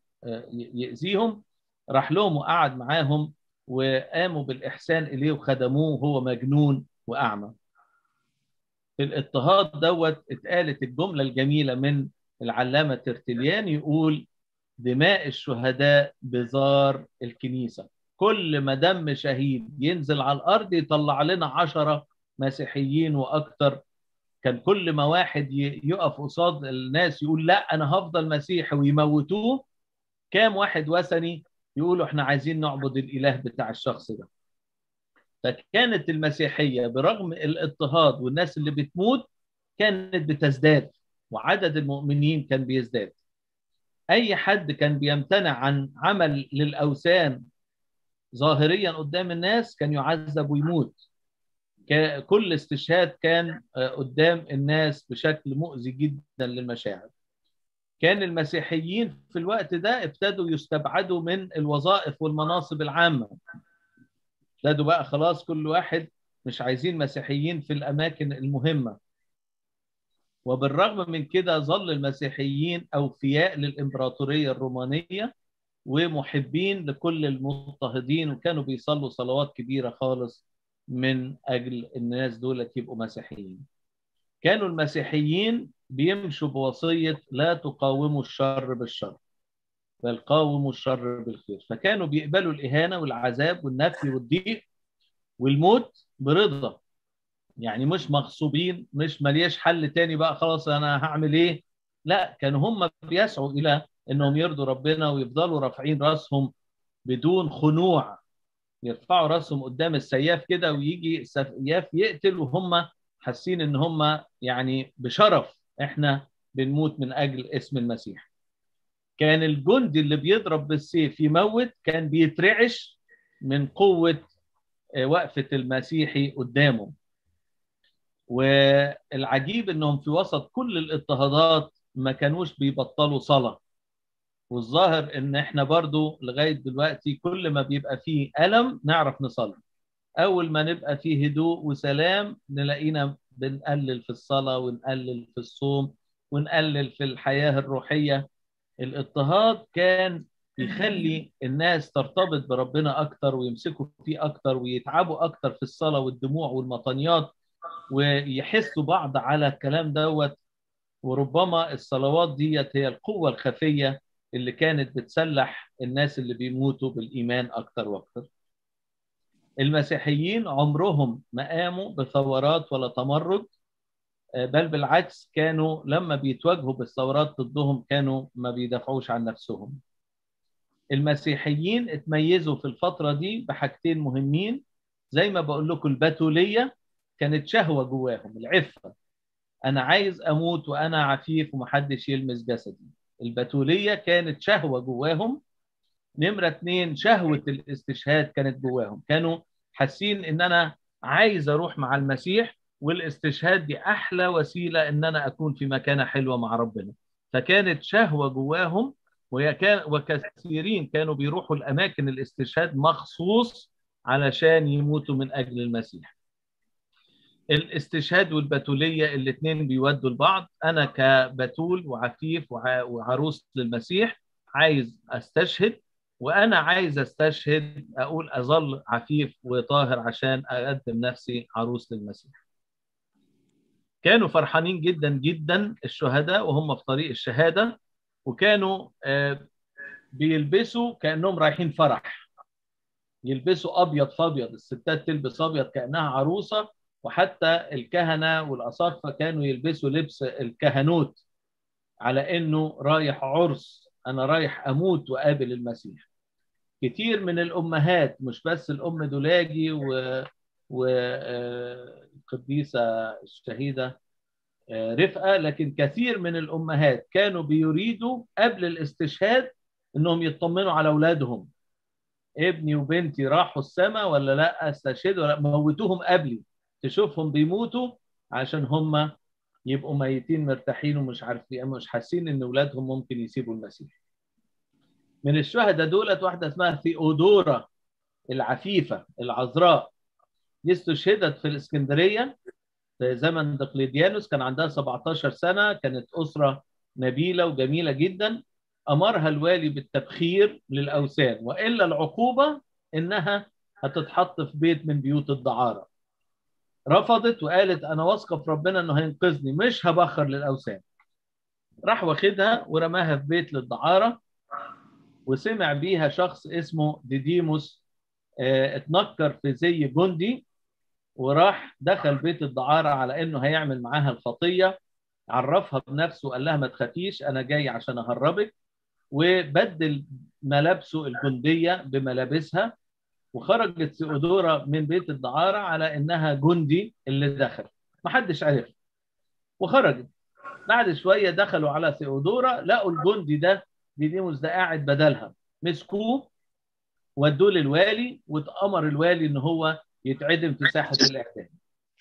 يأذيهم. راح لهم وقعد معاهم وقاموا بالإحسان إليه وخدموه وهو مجنون وأعمى. في الاضطهاد دوت اتقالت الجملة الجميلة من العلامة ترتليان يقول دماء الشهداء بزار الكنيسة. كل ما دم شهيد ينزل على الأرض يطلع لنا عشرة مسيحيين وأكثر. كان كل ما واحد يقف قصاد الناس يقول لا أنا هفضل مسيحي ويموتوه. كام واحد وثني يقولوا إحنا عايزين نعبد الإله بتاع الشخص ده. فكانت المسيحية برغم الاضطهاد والناس اللي بتموت كانت بتزداد وعدد المؤمنين كان بيزداد. أي حد كان بيمتنع عن عمل للأوثان ظاهريا قدام الناس كان يعذب ويموت. كل استشهاد كان قدام الناس بشكل مؤذي جدا للمشاعر. كان المسيحيين في الوقت ده ابتدوا يستبعدوا من الوظائف والمناصب العامة. ابتدوا بقى خلاص كل واحد مش عايزين مسيحيين في الأماكن المهمة. وبالرغم من كده ظل المسيحيين أوفياء للإمبراطورية الرومانية. ومحبين لكل المضطهدين وكانوا بيصلوا صلوات كبيرة خالص من أجل الناس دول يبقوا مسيحيين. كانوا المسيحيين بيمشوا بوصية لا تقاوموا الشر بالشر بل قاوموا الشر بالخير. فكانوا بيقبلوا الإهانة والعذاب والنفي والضيق والموت برضا. يعني مش مغصوبين مش ملياش حل تاني بقى خلاص أنا هعمل إيه؟ لا كانوا هم بيسعوا إلى إنهم يرضوا ربنا ويفضلوا رافعين رأسهم بدون خنوع. يرفعوا رأسهم قدام السياف كده ويجي السياف يقتل وهم حاسين إن هم يعني بشرف. إحنا بنموت من أجل اسم المسيح. كان الجندي اللي بيضرب بالسيف يموت كان بيترعش من قوة وقفة المسيحي قدامه والعجيب إنهم في وسط كل الاضطهادات ما كانوش بيبطلوا صلاة. والظاهر إن إحنا برضو لغاية دلوقتي كل ما بيبقى فيه ألم نعرف نصلي. أول ما نبقى فيه هدوء وسلام نلاقينا بنقلل في الصلاة ونقلل في الصوم ونقلل في الحياة الروحية. الإضطهاد كان يخلي الناس ترتبط بربنا أكتر ويمسكوا فيه أكتر ويتعبوا أكتر في الصلاة والدموع والمطنيات ويحسوا بعض على الكلام دوت. وربما الصلوات ديت هي القوة الخفية اللي كانت بتسلح الناس اللي بيموتوا بالإيمان أكتر وأكتر. المسيحيين عمرهم ما قاموا بثورات ولا تمرد بل بالعكس كانوا لما بيتواجهوا بالثورات ضدهم كانوا ما بيدافعوش عن نفسهم. المسيحيين اتميزوا في الفترة دي بحاجتين مهمين. زي ما بقول لكم البتولية كانت شهوة جواهم العفة. أنا عايز أموت وأنا عفيف ومحدش يلمس جسدي. البتولية كانت شهوة جواهم. نمرة اتنين شهوة الاستشهاد كانت جواهم. كانوا حاسين إن أنا عايز أروح مع المسيح والاستشهاد دي أحلى وسيلة إن أنا أكون في مكانة حلوة مع ربنا. فكانت شهوة جواهم وكثيرين كانوا بيروحوا الأماكن الاستشهاد مخصوص علشان يموتوا من أجل المسيح. الاستشهاد والبتولية الاثنين بيودوا لبعض. أنا كبتول وعفيف وعروس للمسيح عايز أستشهد وأنا عايز أستشهد أقول أظل عفيف وطاهر عشان أقدم نفسي عروس للمسيح. كانوا فرحانين جدا جدا الشهداء وهم في طريق الشهادة وكانوا بيلبسوا كأنهم رايحين فرح. يلبسوا أبيض فابيض الستات تلبس أبيض كأنها عروسة وحتى الكهنة والاساقفه كانوا يلبسوا لبس الكهنوت على إنه رايح عرس أنا رايح أموت وأقابل المسيح. كتير من الأمهات مش بس الأم دولاجي و والقديسه الشهيدة رفقة لكن كثير من الأمهات كانوا بيريدوا قبل الاستشهاد إنهم يطمنوا على أولادهم. ابني وبنتي راحوا السماء ولا لأ؟ استشهدوا ولا موتوهم قبلي. تشوفهم بيموتوا عشان هم يبقوا ميتين مرتاحين ومش عارفين مش حاسين إن اولادهم ممكن يسيبوا المسيح. من الشهداء دولت واحدة اسمها ثيودورا العفيفة العذراء. دي استشهدت في الإسكندرية في زمن دقليديانوس كان عندها 17 سنة كانت أسرة نبيلة وجميلة جدا. أمرها الوالي بالتبخير للأوثان وإلا العقوبة إنها هتتحط في بيت من بيوت الدعارة. رفضت وقالت أنا واثقة في ربنا إنه هينقذني مش هبخر للأوثان. راح واخدها ورماها في بيت للدعارة وسمع بيها شخص اسمه ديديموس آه اتنكر في زي جندي وراح دخل بيت الدعارة على إنه هيعمل معاها الخطية. عرفها بنفسه قال لها ما تخافيش أنا جاي عشان أهربك. وبدل ملابسه الجندية بملابسها وخرجت سيودورا من بيت الدعارة على إنها جندي اللي دخل محدش عرف. وخرجت. بعد شوية دخلوا على سيودورا لقوا الجندي ده ديديموس ده قاعد بدلها. مسكوه ودوه للوالي واتأمر الوالي إن هو يتعدم في ساحة الإعدام.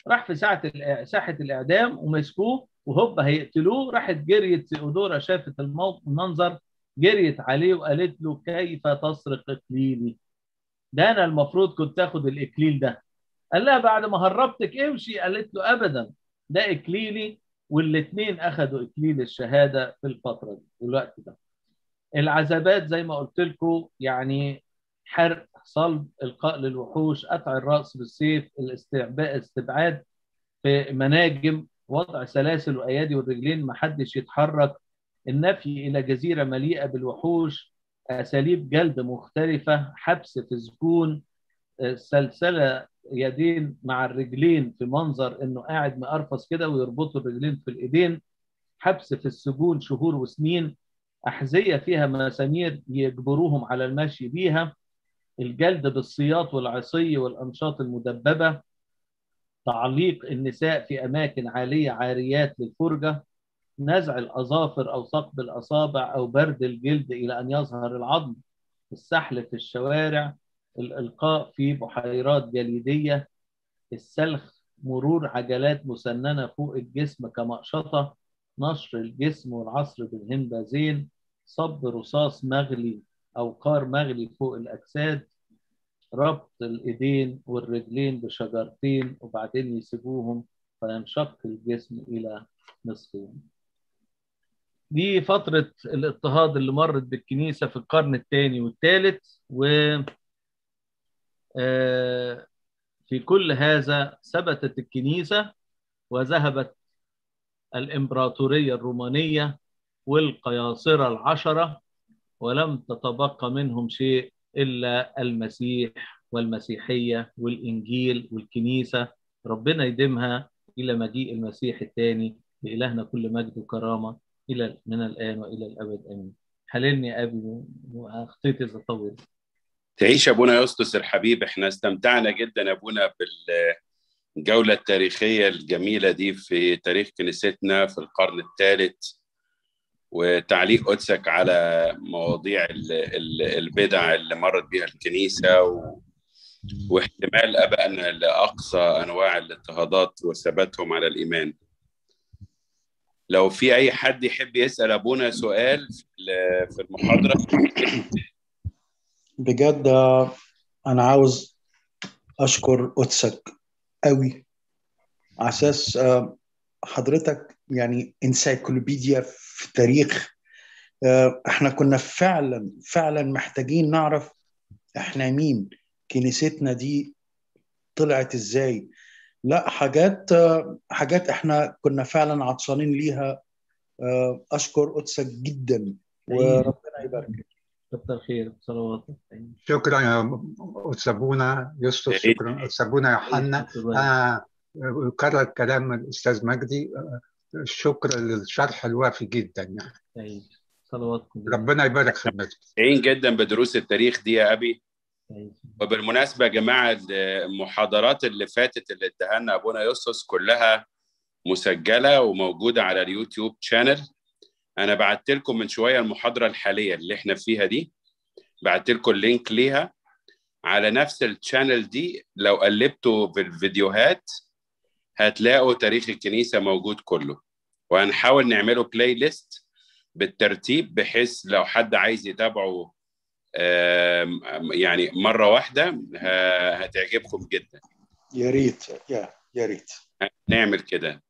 راح في ساحه ساحة الإعدام ومسكوه وهوب هيقتلوه. راحت جريت سيودورا شافت المنظر جريت عليه وقالت له كيف تسرق اكليلي ده أنا المفروض كنت آخد الإكليل ده. قال لها بعد ما هربتك امشي قالت له ابدا ده إكليلي والاثنين اخذوا إكليل الشهادة في الفترة دي الوقت ده. العذابات زي ما قلت لكم يعني حرق صلب إلقاء للوحوش قطع الرأس بالسيف الاستبعاد في مناجم وضع سلاسل وأيادي والرجلين ما حدش يتحرك النفي إلى جزيرة مليئة بالوحوش أساليب جلد مختلفة حبس في سجون سلسلة يدين مع الرجلين في منظر إنه قاعد مقرفص كده ويربطوا الرجلين في الإيدين حبس في السجون شهور وسنين أحذية فيها مسامير يجبروهم على المشي بيها الجلد بالسياط والعصي والأنشاط المدببة تعليق النساء في أماكن عالية عاريات للفرجة. نزع الأظافر أو ثقب الأصابع أو برد الجلد إلى أن يظهر العظم السحل في الشوارع الإلقاء في بحيرات جليدية السلخ مرور عجلات مسننة فوق الجسم كمقشطه نشر الجسم والعصر بالهمبازين صب رصاص مغلي أو قار مغلي فوق الأجساد ربط الإيدين والرجلين بشجرتين وبعدين يسيبوهم فينشق الجسم إلى نصفين دي فترة الاضطهاد اللي مرت بالكنيسة في القرن الثاني والثالث و في كل هذا ثبتت الكنيسة وذهبت الإمبراطورية الرومانية والقياصرة العشرة ولم تتبقى منهم شيء إلا المسيح والمسيحية والإنجيل والكنيسة. ربنا يديمها إلى مجيء المسيح الثاني لإلهنا كل مجد وكرامة. إلى من الآن وإلى الأبد آمين. حللني يا أبي وأخطيت إذا تعيش أبونا يسطس الحبيب. إحنا استمتعنا جدا أبونا بالجولة التاريخية الجميلة دي في تاريخ كنيستنا في القرن الثالث وتعليق قدسك على مواضيع البدع اللي مرت بها الكنيسة و... واحتمال أبائنا لأقصى أنواع الإضطهادات وثباتهم على الإيمان. لو في أي حد يحب يسأل أبونا سؤال في المحاضرة. بجد أنا عاوز أشكر قدسك قوي على أساس حضرتك يعني إنسايكلوبيديا في التاريخ. إحنا كنا فعلا فعلا محتاجين نعرف إحنا مين كنيستنا دي طلعت إزاي. لا حاجات حاجات إحنا كنا فعلا عطشانين ليها. أشكر قدسك جدا. وربنا يبارك. كتر خير صلوات. شكرا يا أتسابونا يوسف شكرا. أتسابونا يوحنا أنا أكرر كلام الأستاذ مجدي. الشكر للشرح الوافي جدا. يعني صلواتكم. ربنا يبارك خدمتك سعيد جدا بدروس التاريخ دي يا أبي. تعيش. وبالمناسبة يا جماعة المحاضرات اللي فاتت اللي اداها لنا أبونا يوسف كلها مسجلة وموجودة على اليوتيوب channel أنا بعت لكم من شوية المحاضرة الحالية اللي إحنا فيها دي. بعت لكم ال link ليها. على نفس ال channel دي لو قلبتوا في الفيديوهات هتلاقوا تاريخ الكنيسة موجود كله. وهنحاول نعمله playlist بالترتيب بحيث لو حد عايز يتابعه يعني مرة واحدة هتعجبكم جدا. يا ريت يا يا ريت. نعمل كده.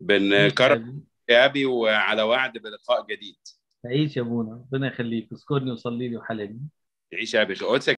بنكرر يا أبي وعلى وعد بلقاء جديد. تعيش يا ابونا ربنا يخليك. اذكرني وصلي لي وحاللني تعيش يا أبي. قدسك